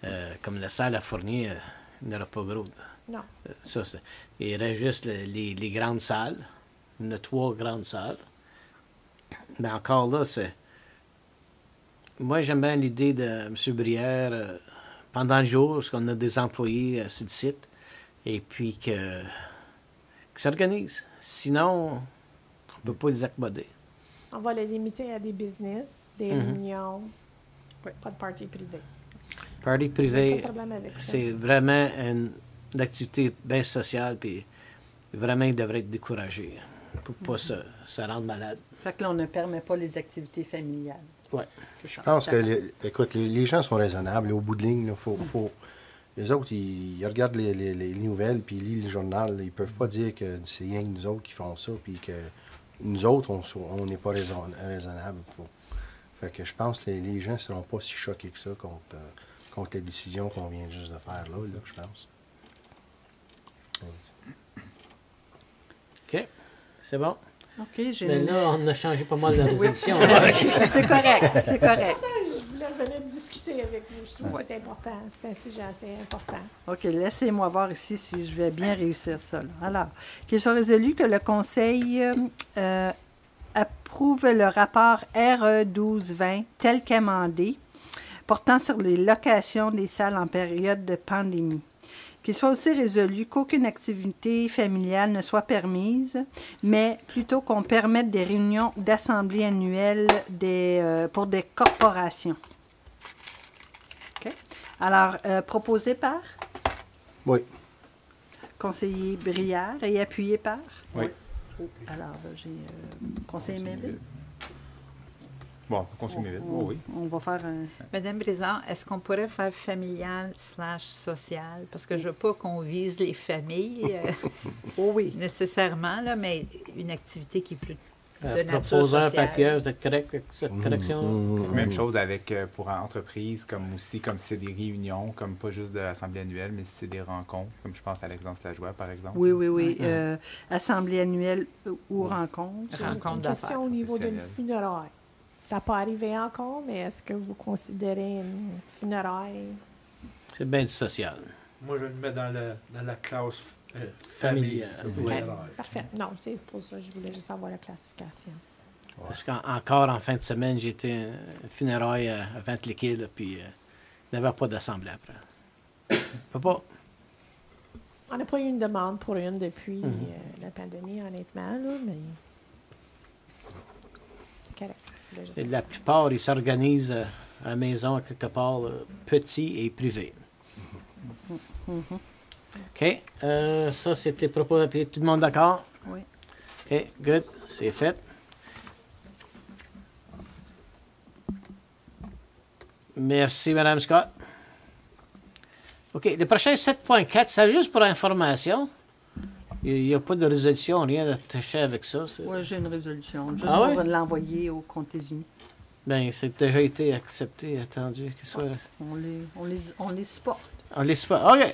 Euh, comme la salle à Fournier, euh, il n'y aura pas gros. Non. Euh, Ça, c'est- il reste juste le- les, les grandes salles. En a trois grandes salles. Mais encore là, c'est. Moi, j'aime bien l'idée de M. Brière, euh, pendant le jour, parce qu'on a des employés euh, sur le site, et puis que, ça organise. Sinon, on ne peut pas les accommoder. On va le limiter à des business, des Mhm. réunions, pas de party privé. Party privé, c'est vraiment une, une activité bien sociale, puis vraiment, il devrait être découragé pour ne pas se, se rendre malade. Fait que là, on ne permet pas les activités familiales. Ouais. Je pense que, les, écoute, les, les gens sont raisonnables. et Au bout de ligne, il faut, faut- les autres, ils, ils regardent les, les- les nouvelles, puis ils lisent le journal. Ils peuvent pas dire que c'est rien que nous autres qui font ça, puis que nous autres, on n'est pas raison- raisonnables. Faut- Fait que je pense que les, les gens ne seront pas si choqués que ça contre, euh, contre les décisions qu'on vient juste de faire là, là, je pense. OK. C'est bon? OK, j'ai Mais là, on a changé pas mal de résolution. Mais c'est correct, c'est correct. Ça, je voulais venir discuter avec vous. Je trouve Ouais. que c'est important. C'est un sujet assez important. OK, laissez-moi voir ici si je vais bien réussir ça. là. Alors, qu'il soit résolu que le Conseil euh, approuve le rapport RE 1220 tel qu'amendé portant sur les locations des salles en période de pandémie. Qu'il soit aussi résolu qu'aucune activité familiale ne soit permise, mais plutôt qu'on permette des réunions d'assemblée annuelles des, euh, pour des corporations. OK? Alors, euh, proposé par? Oui. conseiller Briard et appuyé par? Oui. Alors, là, j'ai euh, conseiller Méville. Bon. Oh, oui. On va faire un... Madame Brizard, est-ce qu'on pourrait faire familial slash social? Parce que je veux pas qu'on vise les familles euh, Oh oui. nécessairement, là, mais une activité qui est plus de Euh, nature proposeur, sociale. papier, vous êtes correct avec cette Mhm, correction? mhm, Même mhm. chose avec euh, pour entreprise, comme aussi comme si c'est des réunions, comme pas juste de l'assemblée annuelle, mais si c'est des rencontres, comme je pense à l'exemple La Joie, par exemple. Oui, oui, oui. Euh, assemblée annuelle ou rencontre. Rencontre d'affaires question au niveau d'une professionnelles. Funéraille. Ça n'a pas arrivé encore, mais est-ce que vous considérez une funéraille? C'est bien du social. moi, je le mets dans, le, dans la classe euh, Familiale. Parfait. Non, c'est pour ça que je voulais juste avoir la classification. Parce qu'encore en fin de semaine, j'ai été un funérailles à, à Ventliquet, là, puis euh, il n'y avait pas d'assemblée après. Pas. On n'a pas eu une demande pour une depuis Mhm. euh, la pandémie, honnêtement, là, mais. C'est correct. Et la plupart, ils s'organisent euh, à la maison, quelque part, petit et privé. OK. Euh, ça, c'était propos. Tout le monde d'accord? Oui. OK, good. C'est fait. Merci, Madame Scott. OK, le prochain 7.4, c'est juste pour information. Il n'y a pas de résolution, rien d'attaché avec ça. Oui, j'ai une résolution. Juste Ah ouais? l'envoyer aux comtés unis. Ben, c'est déjà été accepté, attendu qu'il soit. On les, on les, on les supporte. On laisse pas. OK.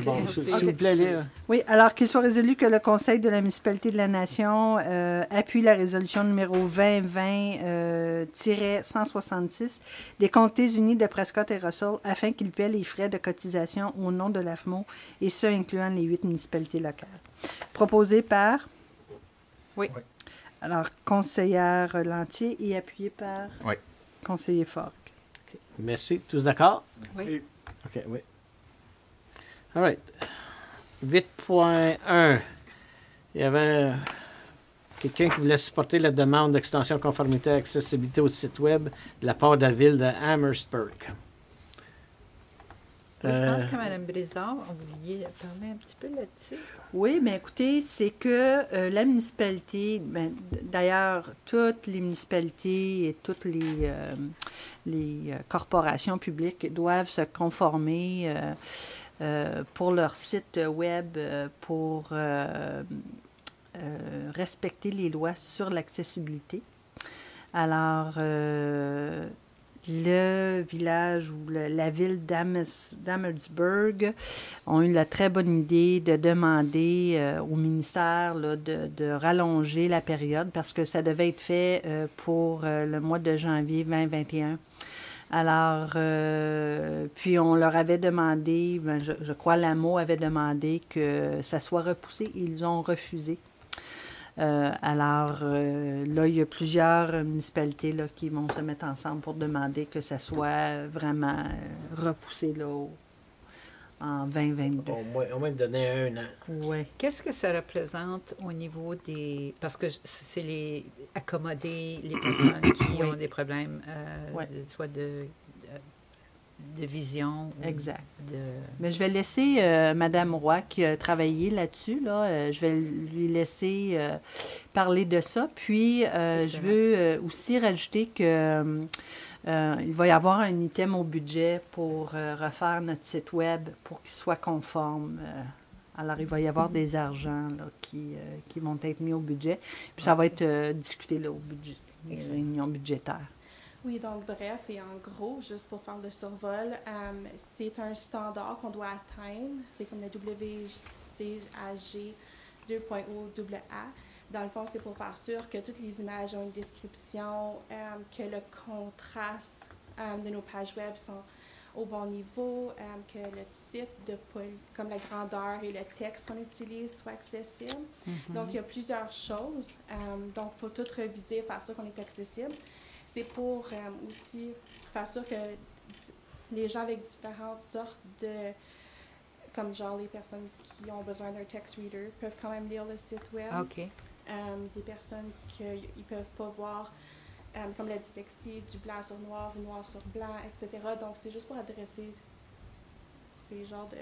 Bon, merci. s'il s'il vous plaît, là. Oui, alors qu'il soit résolu que le Conseil de la municipalité de la Nation euh, appuie la résolution numéro 2020-166 des comtés unis de Prescott et Russell afin qu'ils paient les frais de cotisation au nom de l'AFMO et ce, incluant les huit municipalités locales. Proposé par... Oui. Oui. Alors, conseillère Lantier et appuyé par... Oui. Conseiller Falk. Merci. Tous d'accord? Oui. OK, oui. All right. 8.1. Il y avait quelqu'un qui voulait supporter la demande d'extension conformité à accessibilité au site Web de la part de la ville de Amherstburg. Je pense Euh, que Mme Brizard, on voulait parler un petit peu là-dessus. Oui, mais écoutez, c'est que euh, la municipalité, ben, d'ailleurs, toutes les municipalités et toutes les, euh, les corporations publiques doivent se conformer euh, pour leur site web euh, pour euh, euh, respecter les lois sur l'accessibilité. Alors, euh, le village ou la ville d'Amherstburg ont eu la très bonne idée de demander euh, au ministère de, rallonger la période parce que ça devait être fait euh, pour euh, le mois de janvier 2021. Alors, euh, puis on leur avait demandé, ben, je, crois l'AMO avait demandé que ça soit repoussé. Ils ont refusé. Euh, alors, euh, là, il y a plusieurs municipalités là, qui vont se mettre ensemble pour demander que ça soit vraiment repoussé là, en 2022. au, moins, au moins donner un an. Oui. Qu'est-ce que ça représente au niveau des... Parce que c'est les accommoder les personnes qui Oui. ont des problèmes, euh, soit de, de, de vision. Exact. De... Mais je vais laisser euh, Madame Roy qui a travaillé là-dessus. Là, euh, je vais lui laisser euh, parler de ça. Puis, euh, je veux euh, aussi rajouter que euh, il va y avoir un item au budget pour euh, refaire notre site web pour qu'il soit conforme. euh. alors, il va y avoir des argents là, qui, euh, qui vont être mis au budget. Puis, ça va être euh, discuté là, au budget, les réunions budgétaires. Oui, donc bref, et en gros, juste pour faire le survol, euh, c'est un standard qu'on doit atteindre. C'est comme le WCAG 2.0AA. Dans le fond, c'est pour faire sûr que toutes les images ont une description, euh, que le contraste euh, de nos pages web sont au bon niveau, euh, que le titre, de comme la grandeur et le texte qu'on utilise soit accessible. Donc, il y a plusieurs choses. Donc, il faut tout reviser, faire sûr qu'on est accessible. C'est pour aussi faire sûr que les gens avec différentes sortes de, comme genre les personnes qui ont besoin d'un text reader, peuvent quand même lire le site web. OK. Euh, des personnes qui ne peuvent pas voir, euh, comme la dyslexie, du blanc sur noir ou noir sur blanc, etc. Donc, c'est juste pour adresser ces genres de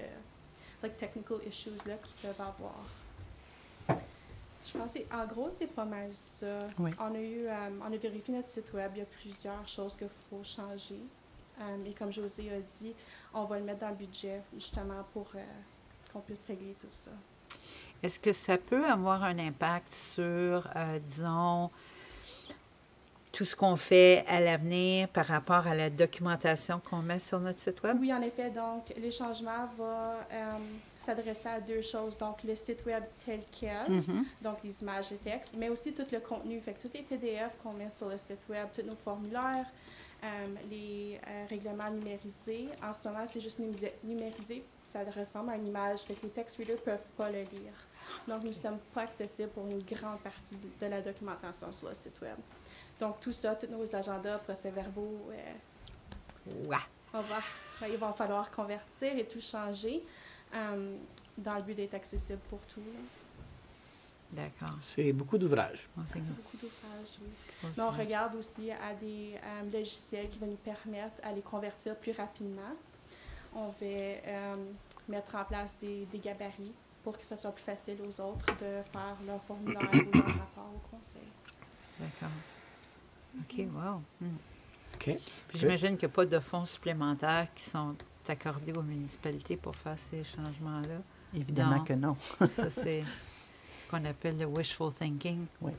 like, technical issues là qu'ils peuvent avoir. Je pense en gros, c'est pas mal ça. Oui. On a eu, euh, on a vérifié notre site web, il y a plusieurs choses qu'il faut changer. Euh, et comme José a dit, on va le mettre dans le budget justement pour euh, qu'on puisse régler tout ça. Est-ce que ça peut avoir un impact sur, euh, disons, tout ce qu'on fait à l'avenir par rapport à la documentation qu'on met sur notre site web? Oui, en effet, donc les changements vont euh, s'adresser à deux choses. Donc le site web tel quel, Mhm. donc les images et textes, mais aussi tout le contenu. Fait que tous les PDF qu'on met sur le site web, tous nos formulaires, euh, les euh, règlements numérisés. En ce moment, c'est juste numérisé. Ça ressemble à une image. Fait que les text readers ne peuvent pas le lire. Donc, nous ne sommes pas accessibles pour une grande partie de la documentation sur le site web. Donc, tout ça, tous nos agendas, procès-verbaux, euh, on va il va falloir convertir et tout changer euh, dans le but d'être accessible pour tout. D'accord. C'est beaucoup d'ouvrages. C'est beaucoup d'ouvrages, oui. Mais on regarde aussi à des euh, logiciels qui vont nous permettre à les convertir plus rapidement. On va euh, mettre en place des, des gabarits pour que ce soit plus facile aux autres de faire leur formulaire ou leur rapport au conseil. D'accord. OK, wow. Hmm. OK. Puis J'imagine qu'il n'y a pas de fonds supplémentaires qui sont accordés aux municipalités pour faire ces changements-là. Évidemment Non. que non. Ça, c'est ce qu'on appelle le wishful thinking. Oui.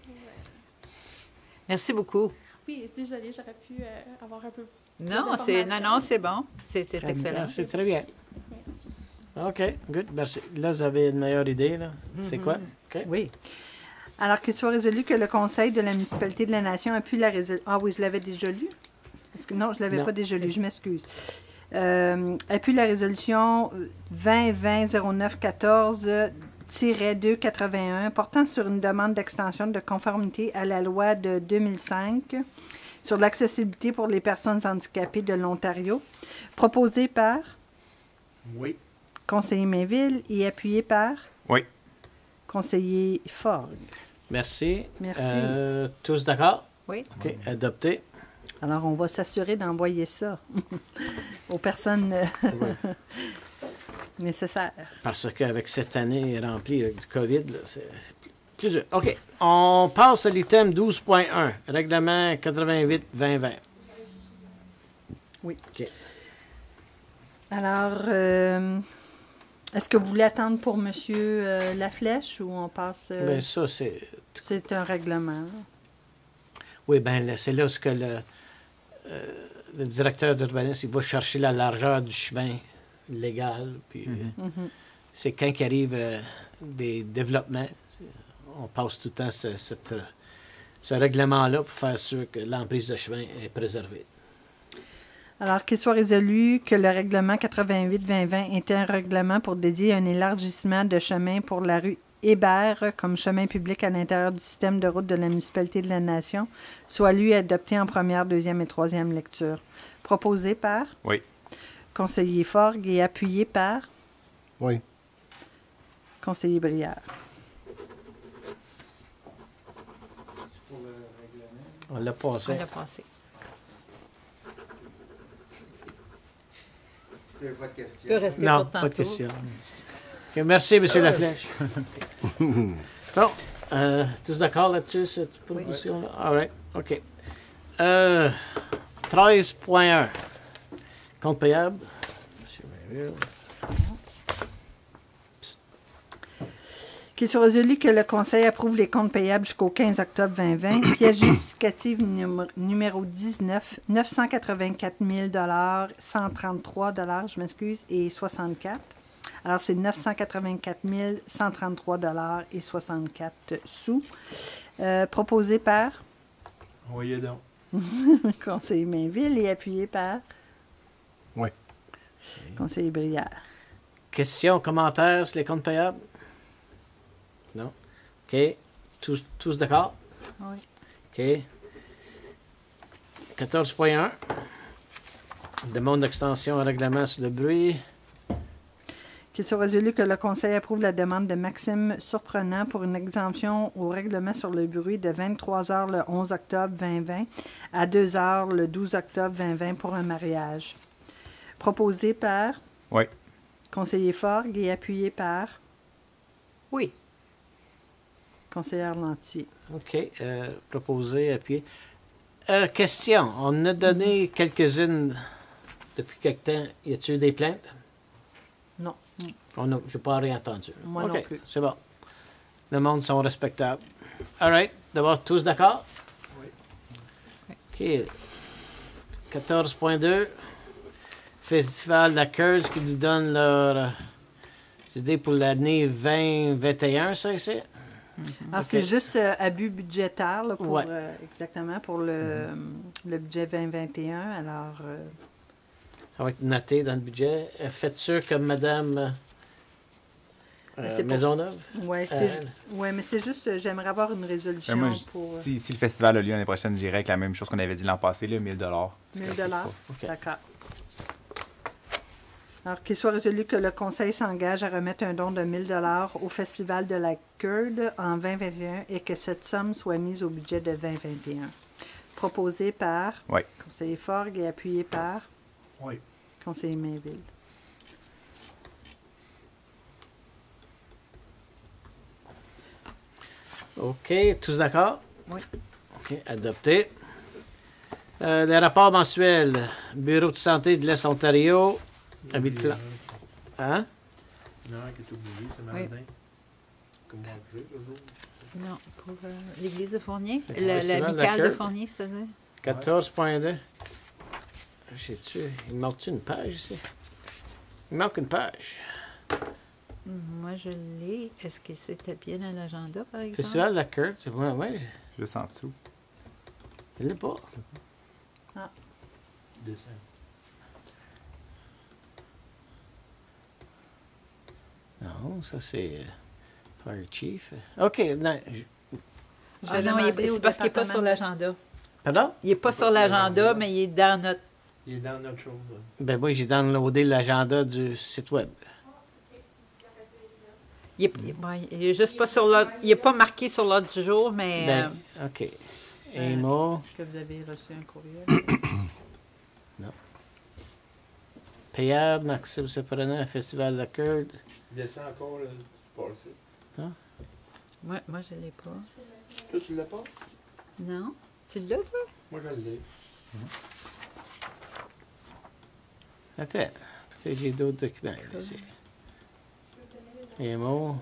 Merci beaucoup. Oui, désolée, j'aurais pu euh, avoir un peu. Non, c'est non, non, c'est bon. Très excellent. C'est très bien. Merci. OK, good. Merci. Là, vous avez une meilleure idée, là. C'est quoi? OK. Oui. Alors qu'il soit résolu que le Conseil de la municipalité de la Nation appuie la résolution. Ah oui, je l'avais déjà lu. Est-ce que non, je ne l'avais pas déjà lu, je m'excuse. Euh, appuie la résolution 20-20-09-14-281 portant sur une demande d'extension de conformité à la loi de 2005 sur l'accessibilité pour les personnes handicapées de l'Ontario, proposée par Oui. Conseiller Mainville et appuyé par? Oui. conseiller Fogg. Merci. Merci. Euh, tous d'accord? Oui. OK, adopté. Alors, on va s'assurer d'envoyer ça aux personnes euh, nécessaires. Parce qu'avec cette année remplie avec du COVID, c'est plus dur. OK. On passe à l'item 12.1, règlement 88-2020. Oui. OK. Alors, euh, est-ce que vous voulez attendre pour M. Laflèche ou on passe... euh, Ben, ça, c'est. c'est un règlement. Oui, là, c'est là ce que le, euh, le directeur d'urbanisme il va chercher la largeur du chemin légal. Puis, euh, Mhm. c'est quand il arrive euh, des développements, on passe tout le temps ce, cette, euh, ce règlement-là pour faire sûr que l'emprise de chemin est préservée. Alors, qu'il soit résolu que le règlement 88-2020 est un règlement pour dédier un élargissement de chemin pour la rue Hébert comme chemin public à l'intérieur du système de route de la municipalité de la Nation, soit lui adopté en première, deuxième et troisième lecture. Proposé par? Oui. conseiller Forgue et appuyé par? Oui. conseiller Brière. On l'a passé. On l'a passé. Tu peux rester Non, pour pas de question. OK, merci, M. Laflèche. bon, euh, tous d'accord là-dessus, cette proposition-là? All right, OK. Euh, 13.1. Compte payable? Monsieur Mainville. Qu'il soit résolu que le Conseil approuve les comptes payables jusqu'au 15 octobre 2020. Pièce justificative numé- numéro 19, 984 000 133 je m'excuse, et 64. Alors, c'est 984 133 et 64 sous. Euh, proposé par? Voyez donc. conseiller Mainville et appuyé par? Oui. conseiller Brière. Questions, commentaires sur les comptes payables? OK? Tous, tous d'accord? Oui. OK? 14.1. Demande d'extension au règlement sur le bruit. Qu'il soit résolu que le Conseil approuve la demande de Maxime Surprenant pour une exemption au règlement sur le bruit de 23 heures le 11 octobre 2020 à 2 heures le 12 octobre 2020 pour un mariage. Proposé par? Oui. conseiller Forgue et appuyé par? Oui. Conseillère Lantier. OK. euh, proposé, appuyé. Euh, question. On a donné quelques-unes depuis quelque temps. Y a-t-il des plaintes? Non. On a, j'ai pas rien entendu. Moi OK, non plus. C'est bon. Le monde sont respectables. All right. D'abord, tous d'accord? Oui. OK. 14.2. Festival de la Curse qui nous donne leur euh, idée pour l'année 2021, ça, ici? Alors, Ok. c'est juste euh, abus budgétaire là, pour, Ouais. euh, exactement pour le, le budget 2021. Alors, euh, Ça va être noté dans le budget. Faites sûr que Madame euh, Ben, pour- Maisonneuve. Euh, ju- ouais, mais c'est juste, euh, j'aimerais avoir une résolution moi, je- pour euh, si, si le festival a lieu l'année prochaine, j'irai avec la même chose qu'on avait dit l'an passé, là, 1000 dollars. 1000 dollars. OK. Alors qu'il soit résolu que le Conseil s'engage à remettre un don de 1000 dollars au Festival de la Curd en 2021 et que cette somme soit mise au budget de 2021. Proposé par Oui. conseiller Forgue et appuyé par Oui. conseiller Mainville. OK, tous d'accord? Oui. OK, adopté. Euh, les rapports mensuels. Bureau de santé de l'Est Ontario. Habit de plan. Hein? Non, qui est oublié, c'est Oui. Maradin. Comment on fait, toujours? Non, pour euh, l'église de Fournier. Le Le- festival de la L'amicale de. Fournier, c'est-à-dire? 14.2. J'ai-tu. Il manque-tu une page ici? Il manque une page. Moi, je l'ai. Est-ce que c'était bien à l'agenda, par exemple? Festival de la Curte, c'est moi, ouais, Juste en dessous. je l'ai pas. Dessin. Non, ça c'est euh, Fire Chief. OK, non, je- Je Ah vais non, c'est parce qu'il n'est pas sur l'agenda. Pardon? Il n'est pas sur l'agenda, mais il est dans notre. Il est dans notre chose. là. Ben moi, j'ai downloadé l'agenda du site web. Il est, ouais, il est juste pas sur l'ordre. Il n'est pas marqué sur l'ordre du jour, mais. Ben, euh, OK. Emo, Est-ce que vous avez reçu un courriel? payable, Maxime Seprenant, Festival de la Curte. Descends encore, là, tu passes ici. moi, moi, je ne l'ai pas. Toi, tu l'as pas? Non? Tu l'as, toi? Moi, je l'ai. Attends, peut-être que j'ai d'autres documents ici. Emo,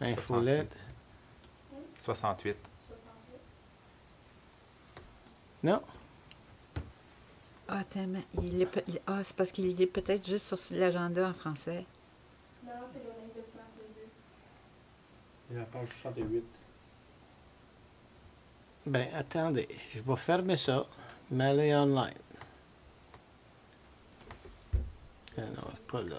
infolette. 68. Non, Ah, mais il est, il- ah, c'est parce qu'il est peut-être juste sur l'agenda en français. Non, c'est le même document les deux. Il est à la page 68. ben attendez, je vais fermer ça, m'aller online. Ah non, pas là.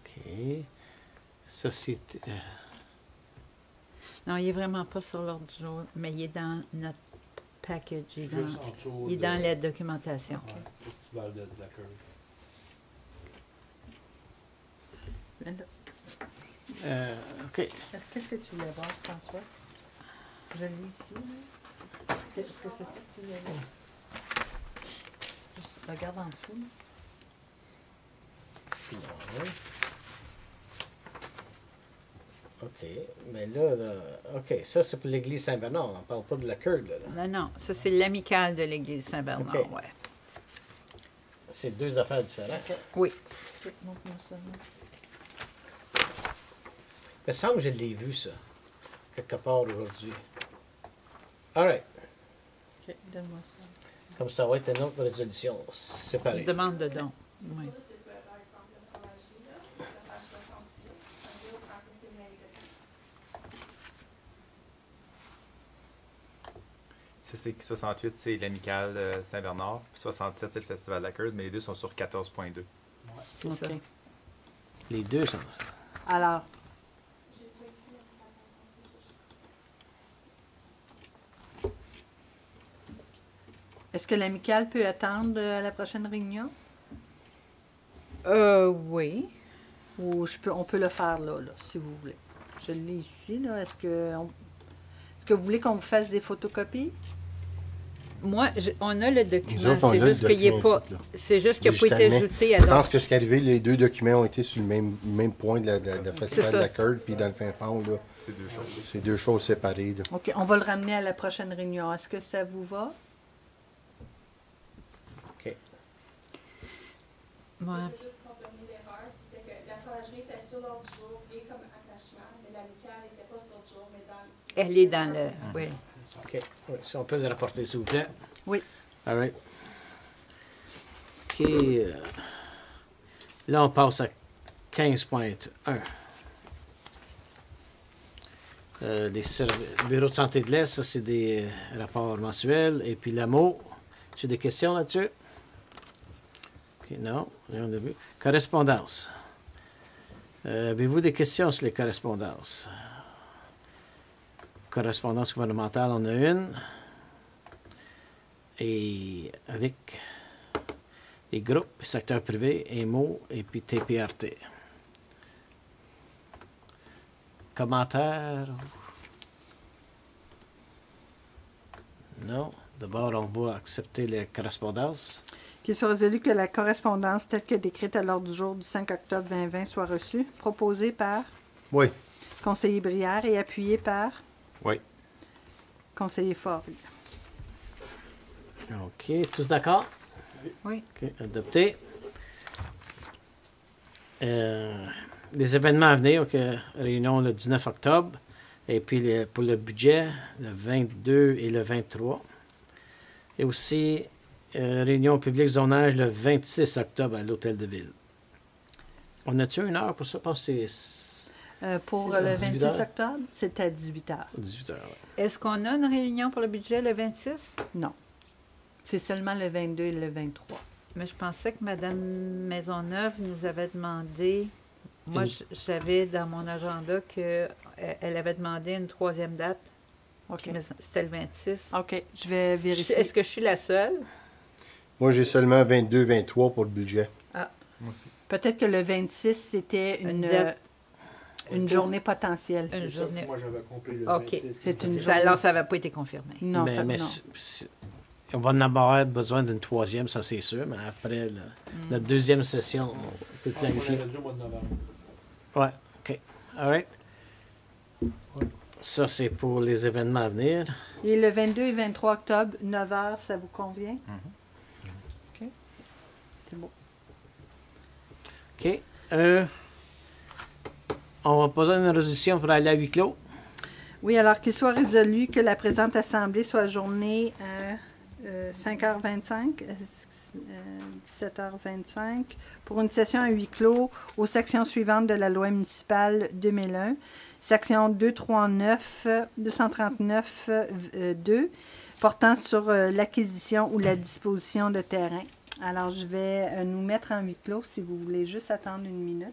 Ok. Société. euh, Non, il n'est vraiment pas sur l'ordre du jour, mais il est dans notre package. Il est dans, Juste en dessous. il est de- dans la documentation. Ouais, Festival de, de la euh, OK. Qu'est-ce que tu voulais voir, François? Je l'ai ici. là. C'est- Est-ce que c'est ça que tu voulais voir? Juste regarde en dessous. là. Non. OK. Mais là, là, OK, ça c'est pour l'église Saint-Bernard. On ne parle pas de la Curd, là. Non, non, ça c'est l'amicale de l'église Saint-Bernard, Ok. ouais. C'est deux affaires différentes. Oui. Ok, montre-moi ça. là. Il me semble que je l'ai vu, ça, quelque part aujourd'hui. All right. Ok, donne-moi ça. Comme ça va être une autre résolution séparée. Demande de don. Oui. Ça, c'est euh, par exemple le fromagerie, là, c'est la page 68. Un bureau français, c'est le même document. C'est 68, c'est l'amicale euh, Saint-Bernard. Puis 67, c'est le Festival de la Curse, mais les deux sont sur 14.2. C'est ça. Les deux sont. Alors, J'ai pas écrit la page 68, c'est ça. est-ce que l'amicale peut attendre euh, à la prochaine réunion? Euh, oui. Ou je peux, on peut le faire là, là, si vous voulez. Je l'ai ici, là. Est-ce que, on- est-ce que vous voulez qu'on vous fasse des photocopies? Moi, je- on a le document. C'est juste qu'il n'est pas. C'est juste qu'il n'a pas été ajouté à Je pense que ce qui est arrivé, les deux documents ont été sur le même, même point de la, de, de festival de la Curd, puis dans le fin fond, là, C'est deux choses. c'est deux choses séparées. là. OK, on va le ramener à la prochaine réunion. Est-ce que ça vous va? OK. Ouais. Je veux juste confirmer l'erreur, c'était que la fromagerie était sur l'ordre du jour et comme attachement, mais l'amicale n'était pas sur l'ordre du jour, mais dans Elle est dans le. Oui. OK. Oui, si on peut le rapporter, s'il vous plaît. Oui. All right. OK. euh, Là, on passe à 15.1. Euh, les servi- le bureau de santé de l'Est, ça, c'est des euh, rapports mensuels. Et puis l'AMO, tu as des questions là-dessus? OK, non, rien de vu. Correspondance. Euh, Avez-vous des questions sur les correspondances? Correspondance gouvernementale, on a une. Et avec les groupes, secteur privé, EMO et puis TPRT. Commentaires? Non. D'abord, on va accepter les correspondances. Qu'il soit résolu que la correspondance telle que décrite à l'ordre du jour du 5 octobre 2020 soit reçue, proposée par Oui. conseiller Brière et appuyée par Oui. conseiller Forgue. OK. Tous d'accord? Oui. OK. Adopté. Euh, les événements à venir, OK. Réunion le 19 octobre. Et puis le- pour le budget, le 22 et le 23. Et aussi, euh, réunion publique zonage le 26 octobre à l'Hôtel de Ville. On a-tu une heure pour ça? Je pense que c'est Euh, pour euh, le 18 26 heures? octobre, c'est à 18 h. 18 heures. Est-ce qu'on a une réunion pour le budget le 26? Non. C'est seulement le 22 et le 23. Mais je pensais que Mme Maisonneuve nous avait demandé. Moi, j'avais dans mon agenda qu'elle elle avait demandé une troisième date. OK. Puis, mais C'était le 26. OK. Je vais vérifier. Est-ce que je suis la seule? Moi, j'ai seulement 22-23 pour le budget. Moi aussi. Peut-être que le 26, c'était Une une, date. Une journée potentielle. Une ça journée. Moi, j'avais compris le OK. 26. C'est une Ça, alors, ça n'avait pas été confirmé. Non, mais, ça- mais non. si- si- on va en avoir besoin d'une troisième, ça c'est sûr, mais après le- notre deuxième session, on peut Ah, On planifier. dit au mois de novembre. Ouais, OK. All right. Ça, c'est pour les événements à venir. Et le 22 et 23 octobre, 9 h, ça vous convient? OK. C'est beau. OK. Euh, on va poser une résolution pour aller à huis clos? Oui, alors qu'il soit résolu que la présente assemblée soit journée à euh, 5h25, euh, 17h25, pour une session à huis clos aux sections suivantes de la loi municipale 2001, section 239, euh, 239 euh, 2, portant sur euh, l'acquisition ou la disposition de terrain. Alors, je vais euh, nous mettre en huis clos si vous voulez juste attendre une minute.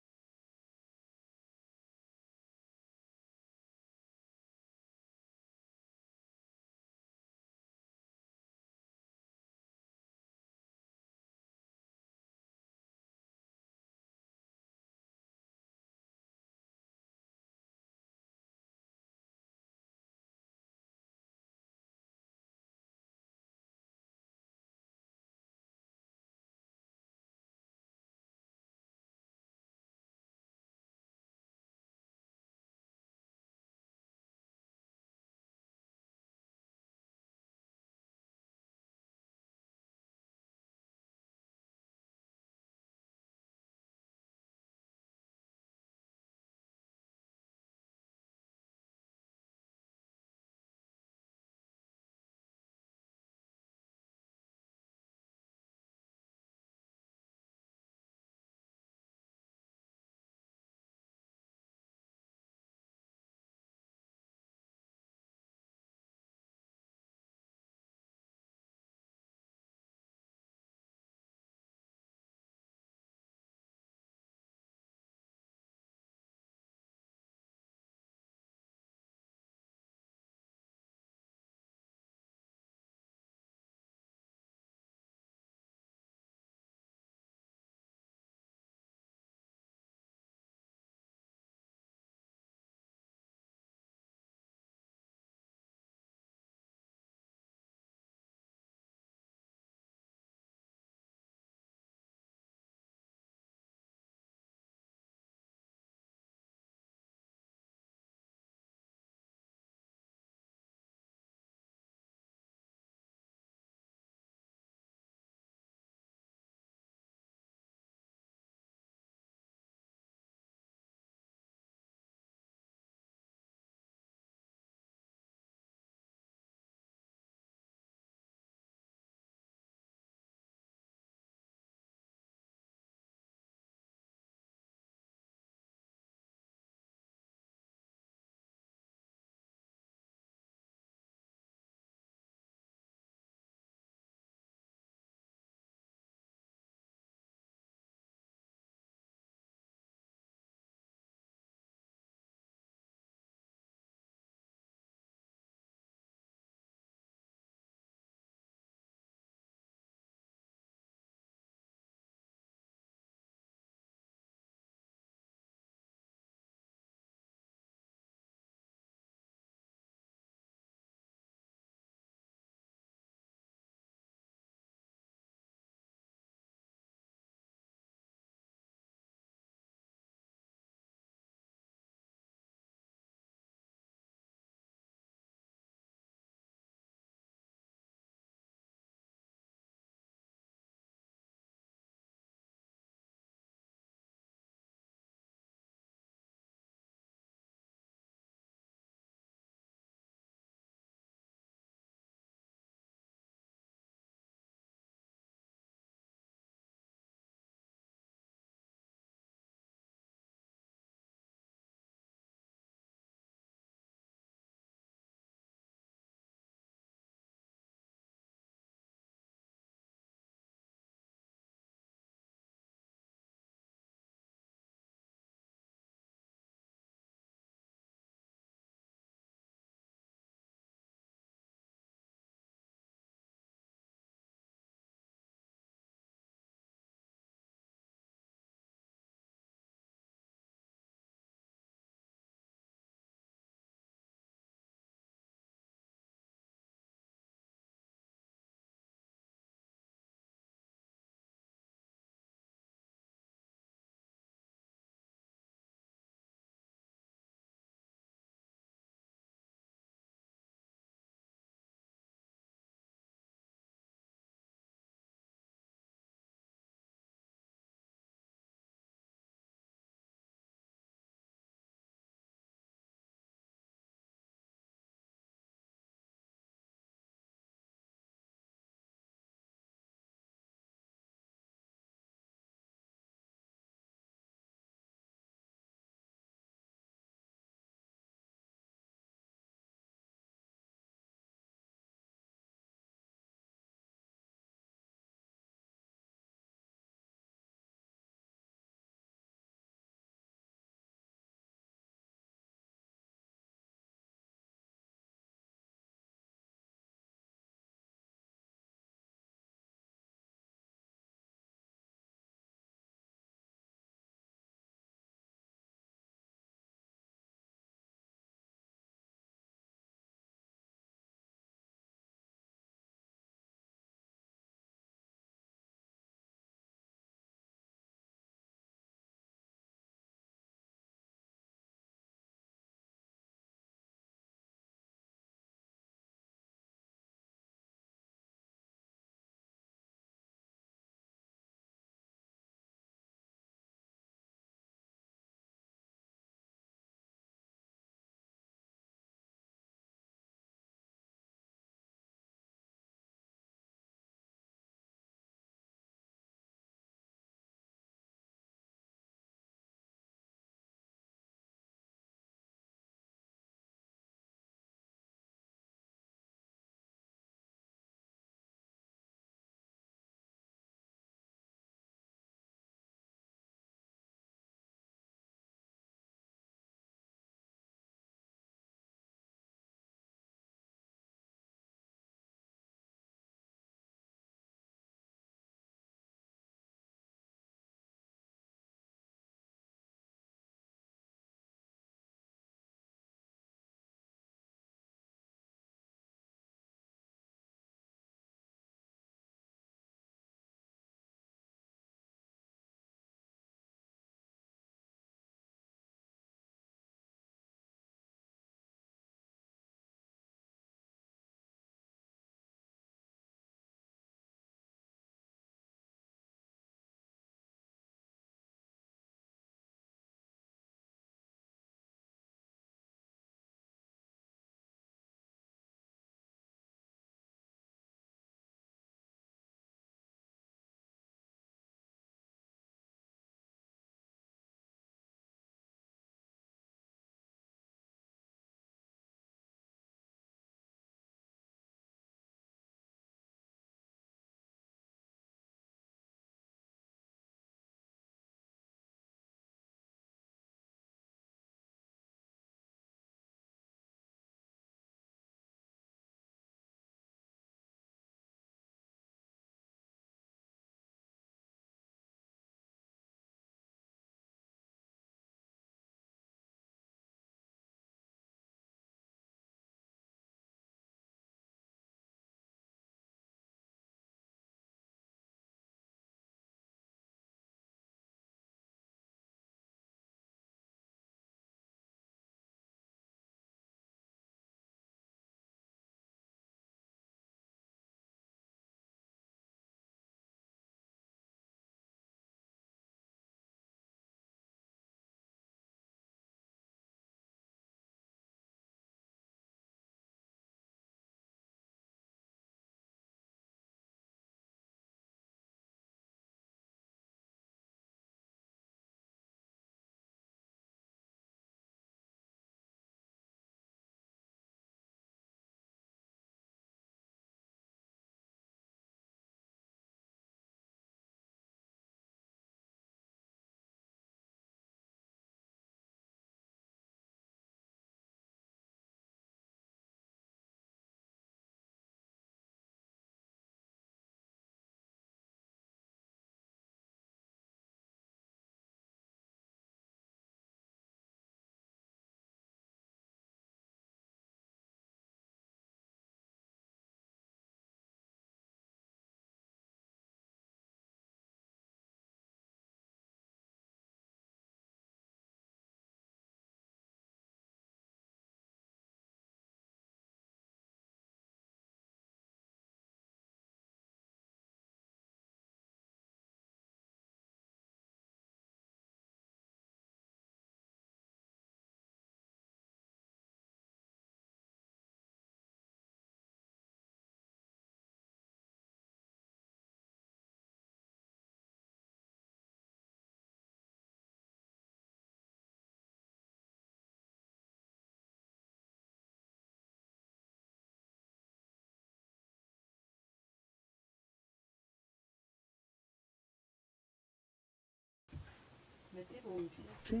Tu sais,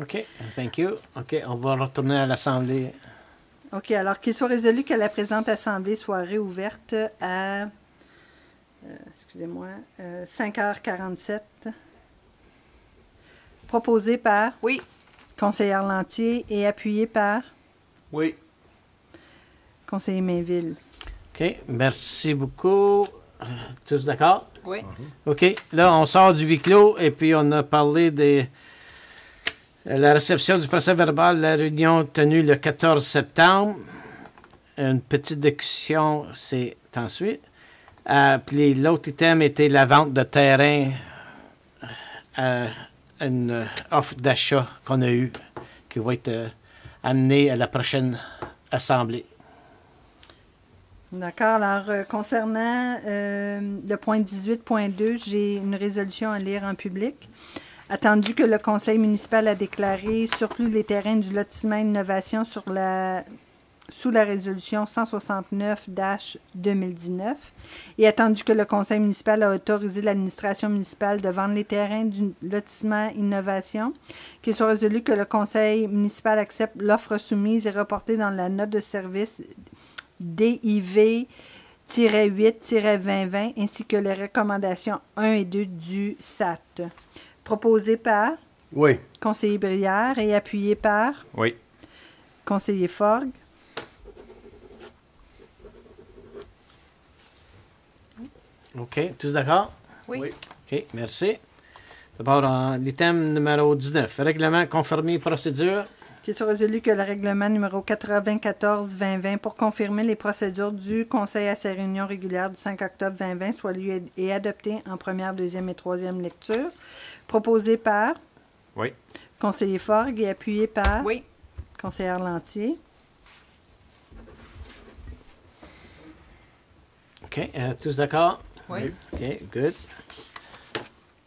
OK, thank you. OK, on va retourner à l'Assemblée. OK, alors qu'il soit résolu que la présente Assemblée soit réouverte à, euh, excusez-moi, euh, 5h47. Proposé par Oui. conseillère Lantier et appuyé par Oui. conseiller Mainville. OK, merci beaucoup. Euh, Tous d'accord? Oui. OK, là, on sort du huis clos et puis on a parlé de la réception du procès verbal de la réunion tenue le 14 septembre. Une petite discussion, c'est ensuite. Euh, puis l'autre item était la vente de terrain, euh, une offre d'achat qu'on a eue qui va être euh, amenée à la prochaine assemblée. D'accord. Alors, euh, concernant euh, le point 18.2, j'ai une résolution à lire en public. Attendu que le conseil municipal a déclaré surplus les terrains du lotissement innovation la, sous la résolution 169-2019 et attendu que le conseil municipal a autorisé l'administration municipale de vendre les terrains du lotissement innovation, qu'il soit résolu que le conseil municipal accepte l'offre soumise et reportée dans la note de service DIV-8-2020 ainsi que les recommandations 1 et 2 du SAT. Proposé par Oui. conseiller Brière et appuyé par Oui. conseiller Forgue. OK, tous d'accord? Oui. Oui. OK, merci. D'abord, l'item numéro 19, règlement confirmé procédure. Qu'il soit résolu que le règlement numéro 94-2020 pour confirmer les procédures du Conseil à sa réunion régulière du 5 octobre 2020 soit lu et- et adopté en première, deuxième et troisième lecture. Proposé par? Oui. conseiller Forgue et appuyé par? Oui. conseillère Lantier. OK, euh, tous d'accord? Oui. OK, good.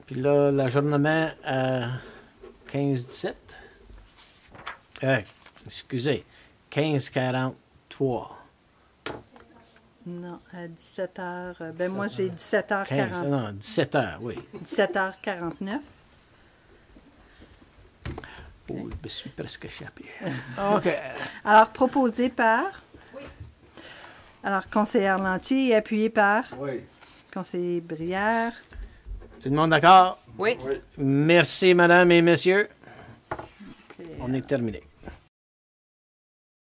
Puis là, l'ajournement à 15-17. Euh, excusez, 15-43. Non, à 17h. Ben moi, j'ai 15, 17h40. non, 17 heures, oui. 17h49. Oh, je me suis presque échappé. OK. Alors, proposé par? Alors, conseillère Lantier et appuyé par? Oui. conseiller Brière. Tout le monde d'accord? Oui. Merci, madame et messieurs. On est terminé.